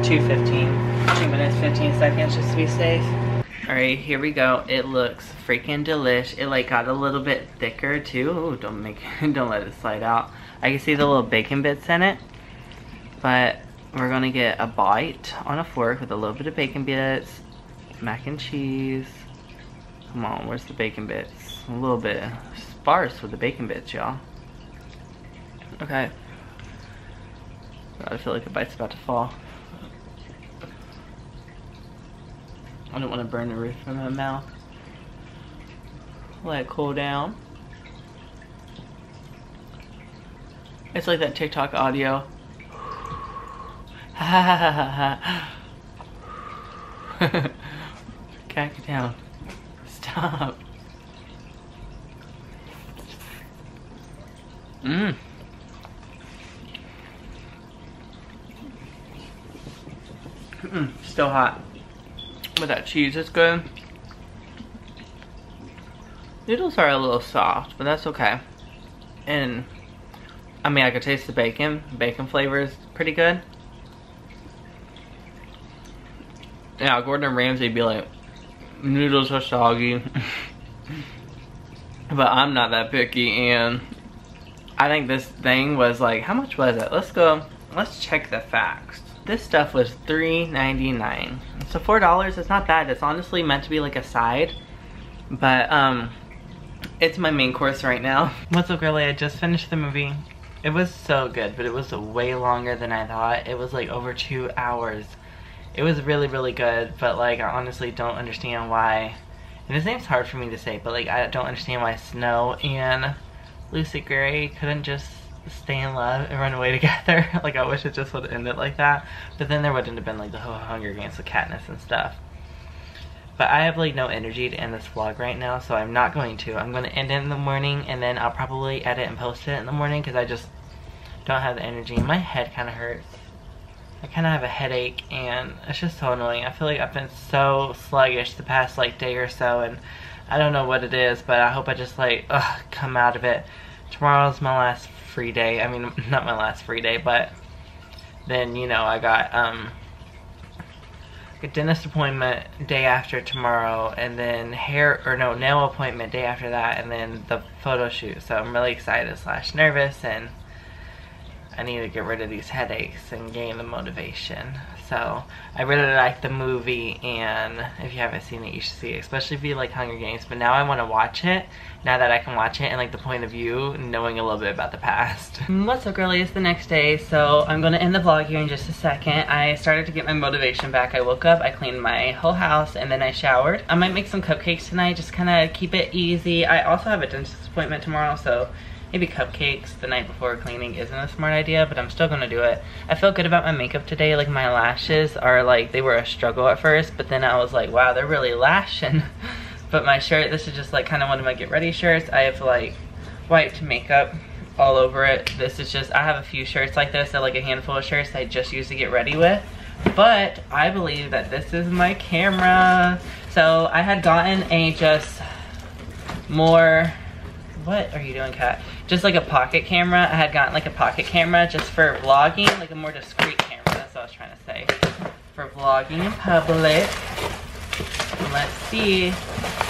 Speaker 1: 2.15, 2 minutes, 15 seconds just to be safe. All right, here we go. It looks freaking delish. It like got a little bit thicker too. Ooh, don't make, don't let it slide out. I can see the little bacon bits in it, but we're gonna get a bite on a fork with a little bit of bacon bits, mac and cheese. Come on, where's the bacon bits? A little bit sparse with the bacon bits, y'all. Okay. I feel like the bite's about to fall. I don't want to burn the roof of my mouth. Let it cool down. It's like that TikTok audio. Ha. Calm down. Stop. Mmm. Mm, still hot. But that cheese is good. Noodles are a little soft, but that's okay. And, I mean, I could taste the bacon. Bacon flavor is pretty good. Yeah, Gordon Ramsay be like, noodles are soggy. but I'm not that picky, and I think this thing was like, how much was it? Let's go, let's check the facts. This stuff was $3.99. So $4 is not bad. It's honestly meant to be like a side. But um, it's my main course right now. What's up girlie? I just finished the movie. It was so good, but it was way longer than I thought. It was like over two hours. It was really, really good, but like I honestly don't understand why. And his name's hard for me to say, but like I don't understand why Snow and Lucy Gray couldn't just stay in love and run away together. like I wish it just would have ended like that. But then there wouldn't have been like the whole Hunger Games with Katniss and stuff. But I have like no energy to end this vlog right now, so I'm not going to. I'm going to end it in the morning and then I'll probably edit and post it in the morning because I just don't have the energy. My head kind of hurts. I kind of have a headache and it's just so annoying. I feel like I've been so sluggish the past like day or so and I don't know what it is, but I hope I just like ugh, come out of it. Tomorrow's my last free day. I mean, not my last free day, but then, you know, I got um, dentist appointment day after tomorrow, and then hair, or no, nail appointment day after that, and then the photo shoot. So I'm really excited slash nervous, and I need to get rid of these headaches and gain the motivation. So I really like the movie and if you haven't seen it you should see it, especially if you like Hunger Games. But now I want to watch it, now that I can watch it and like the point of view, knowing a little bit about the past. What's up girlie, it's the next day, so I'm going to end the vlog here in just a second. I started to get my motivation back. I woke up, I cleaned my whole house, and then I showered. I might make some cupcakes tonight, just kind of keep it easy. I also have a dentist appointment tomorrow, so maybe cupcakes the night before cleaning isn't a smart idea, but I'm still gonna do it. I feel good about my makeup today. Like my lashes are like, they were a struggle at first, but then I was like, wow, they're really lashing. but my shirt, this is just like kind of one of my get ready shirts. I have like wiped makeup all over it. This is just, I have a few shirts like this, like a handful of shirts I just use to get ready with. But I believe that this is my camera. So I had gotten a just more, what are you doing cat? Just like a pocket camera. I had gotten like a pocket camera just for vlogging, like a more discreet camera. That's what I was trying to say. For vlogging in public. Let's see.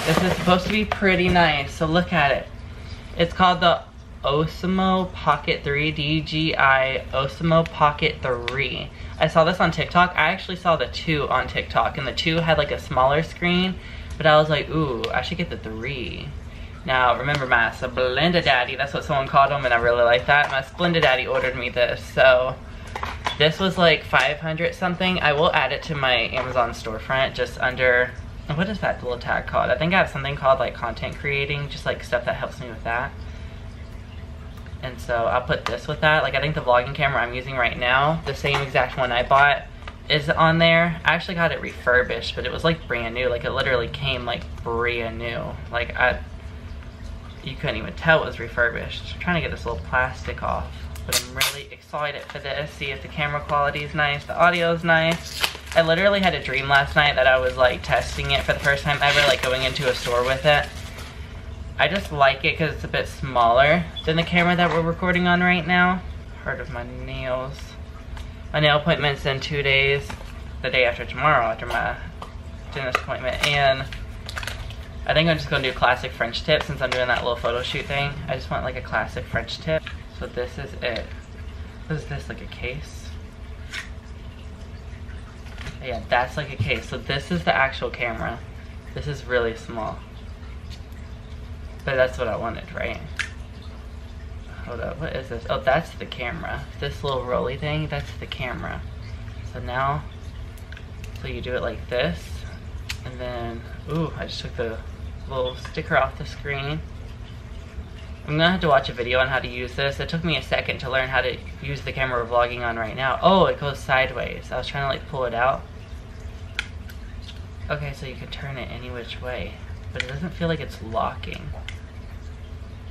Speaker 1: This is supposed to be pretty nice, so look at it. It's called the Osmo Pocket 3 DJI Osmo Pocket 3. I saw this on TikTok. I actually saw the 2 on TikTok and the 2 had like a smaller screen, but I was like, ooh, I should get the 3. Now, remember my Splenda Daddy, that's what someone called him and I really like that. My Splenda Daddy ordered me this, so this was like 500 something. I will add it to my Amazon storefront just under, what is that little tag called? I think I have something called like content creating, just like stuff that helps me with that. And so I'll put this with that. Like I think the vlogging camera I'm using right now, the same exact one I bought is on there. I actually got it refurbished, but it was like brand new. Like it literally came like brand new. Like I, you couldn't even tell it was refurbished. I'm trying to get this little plastic off, but I'm really excited for this. See if the camera quality is nice, the audio is nice. I literally had a dream last night that I was like testing it for the first time ever, like going into a store with it. I just like it because it's a bit smaller than the camera that we're recording on right now. Part of my nails. My nail appointment's in two days, the day after tomorrow, after my dentist appointment. And I think I'm just gonna do a classic French tip since I'm doing that little photo shoot thing. I just want like a classic French tip. So this is it. What is this, like a case? Yeah, that's like a case. So this is the actual camera. This is really small. But that's what I wanted, right? Hold up, what is this? Oh, that's the camera. This little rolly thing, that's the camera. So now, so you do it like this, and then, ooh, I just took the little sticker off the screen. I'm gonna have to watch a video on how to use this. It took me a second to learn how to use the camera we're vlogging on right now. Oh, it goes sideways. I was trying to like pull it out. Okay, so you can turn it any which way, but it doesn't feel like it's locking.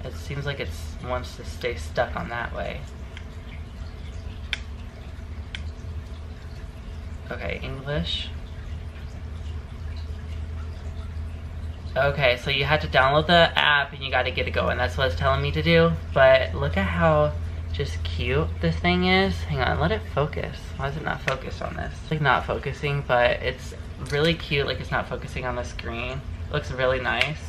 Speaker 1: It seems like it wants to stay stuck on that way. Okay, English. Okay, so you had to download the app and you gotta get it going. That's what it's telling me to do. But look at how just cute this thing is. Hang on, let it focus. Why is it not focused on this? It's like not focusing, but it's really cute. Like it's not focusing on the screen. It looks really nice.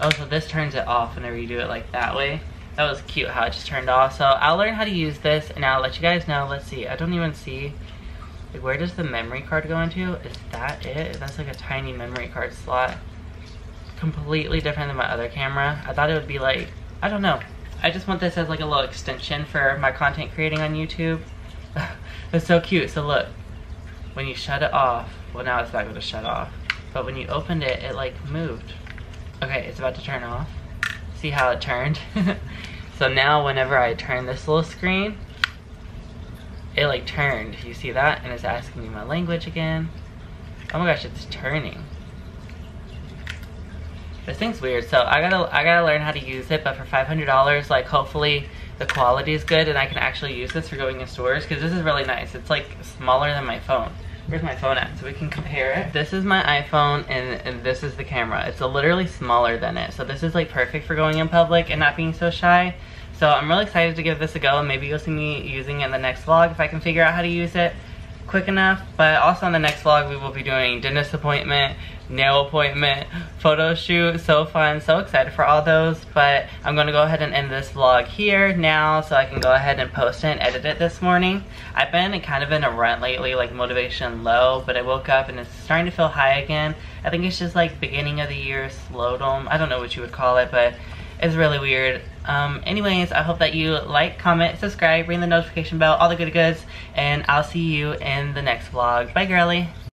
Speaker 1: Oh, so this turns it off whenever you do it like that way. That was cute how it just turned off. So I'll learn how to use this and I'll let you guys know. Let's see. I don't even see. Where does the memory card go into? Is that it? That's like a tiny memory card slot. Completely different than my other camera. I thought it would be like, I don't know. I just want this as like a little extension for my content creating on YouTube. it's so cute. So look, when you shut it off, well now it's not going to shut off. But when you opened it, it like moved. Okay, it's about to turn off. See how it turned? so now whenever I turn this little screen, it like turned. You see that? And it's asking me my language again. Oh my gosh, it's turning. This thing's weird. So I gotta I gotta learn how to use it, but for $500, like hopefully the quality is good and I can actually use this for going in stores because this is really nice. It's like smaller than my phone. Where's my phone at? So we can compare it. This is my iPhone and, and this is the camera. It's literally smaller than it. So this is like perfect for going in public and not being so shy. So I'm really excited to give this a go and maybe you'll see me using it in the next vlog if I can figure out how to use it quick enough. But also in the next vlog we will be doing dentist appointment, nail appointment, photo shoot. So fun, so excited for all those. But I'm gonna go ahead and end this vlog here now so I can go ahead and post it and edit it this morning. I've been kind of in a rut lately, like motivation low, but I woke up and it's starting to feel high again. I think it's just like beginning of the year slowdom. I don't know what you would call it, but it's really weird. Um, anyways, I hope that you like, comment, subscribe, ring the notification bell, all the good goods, and I'll see you in the next vlog. Bye, girly.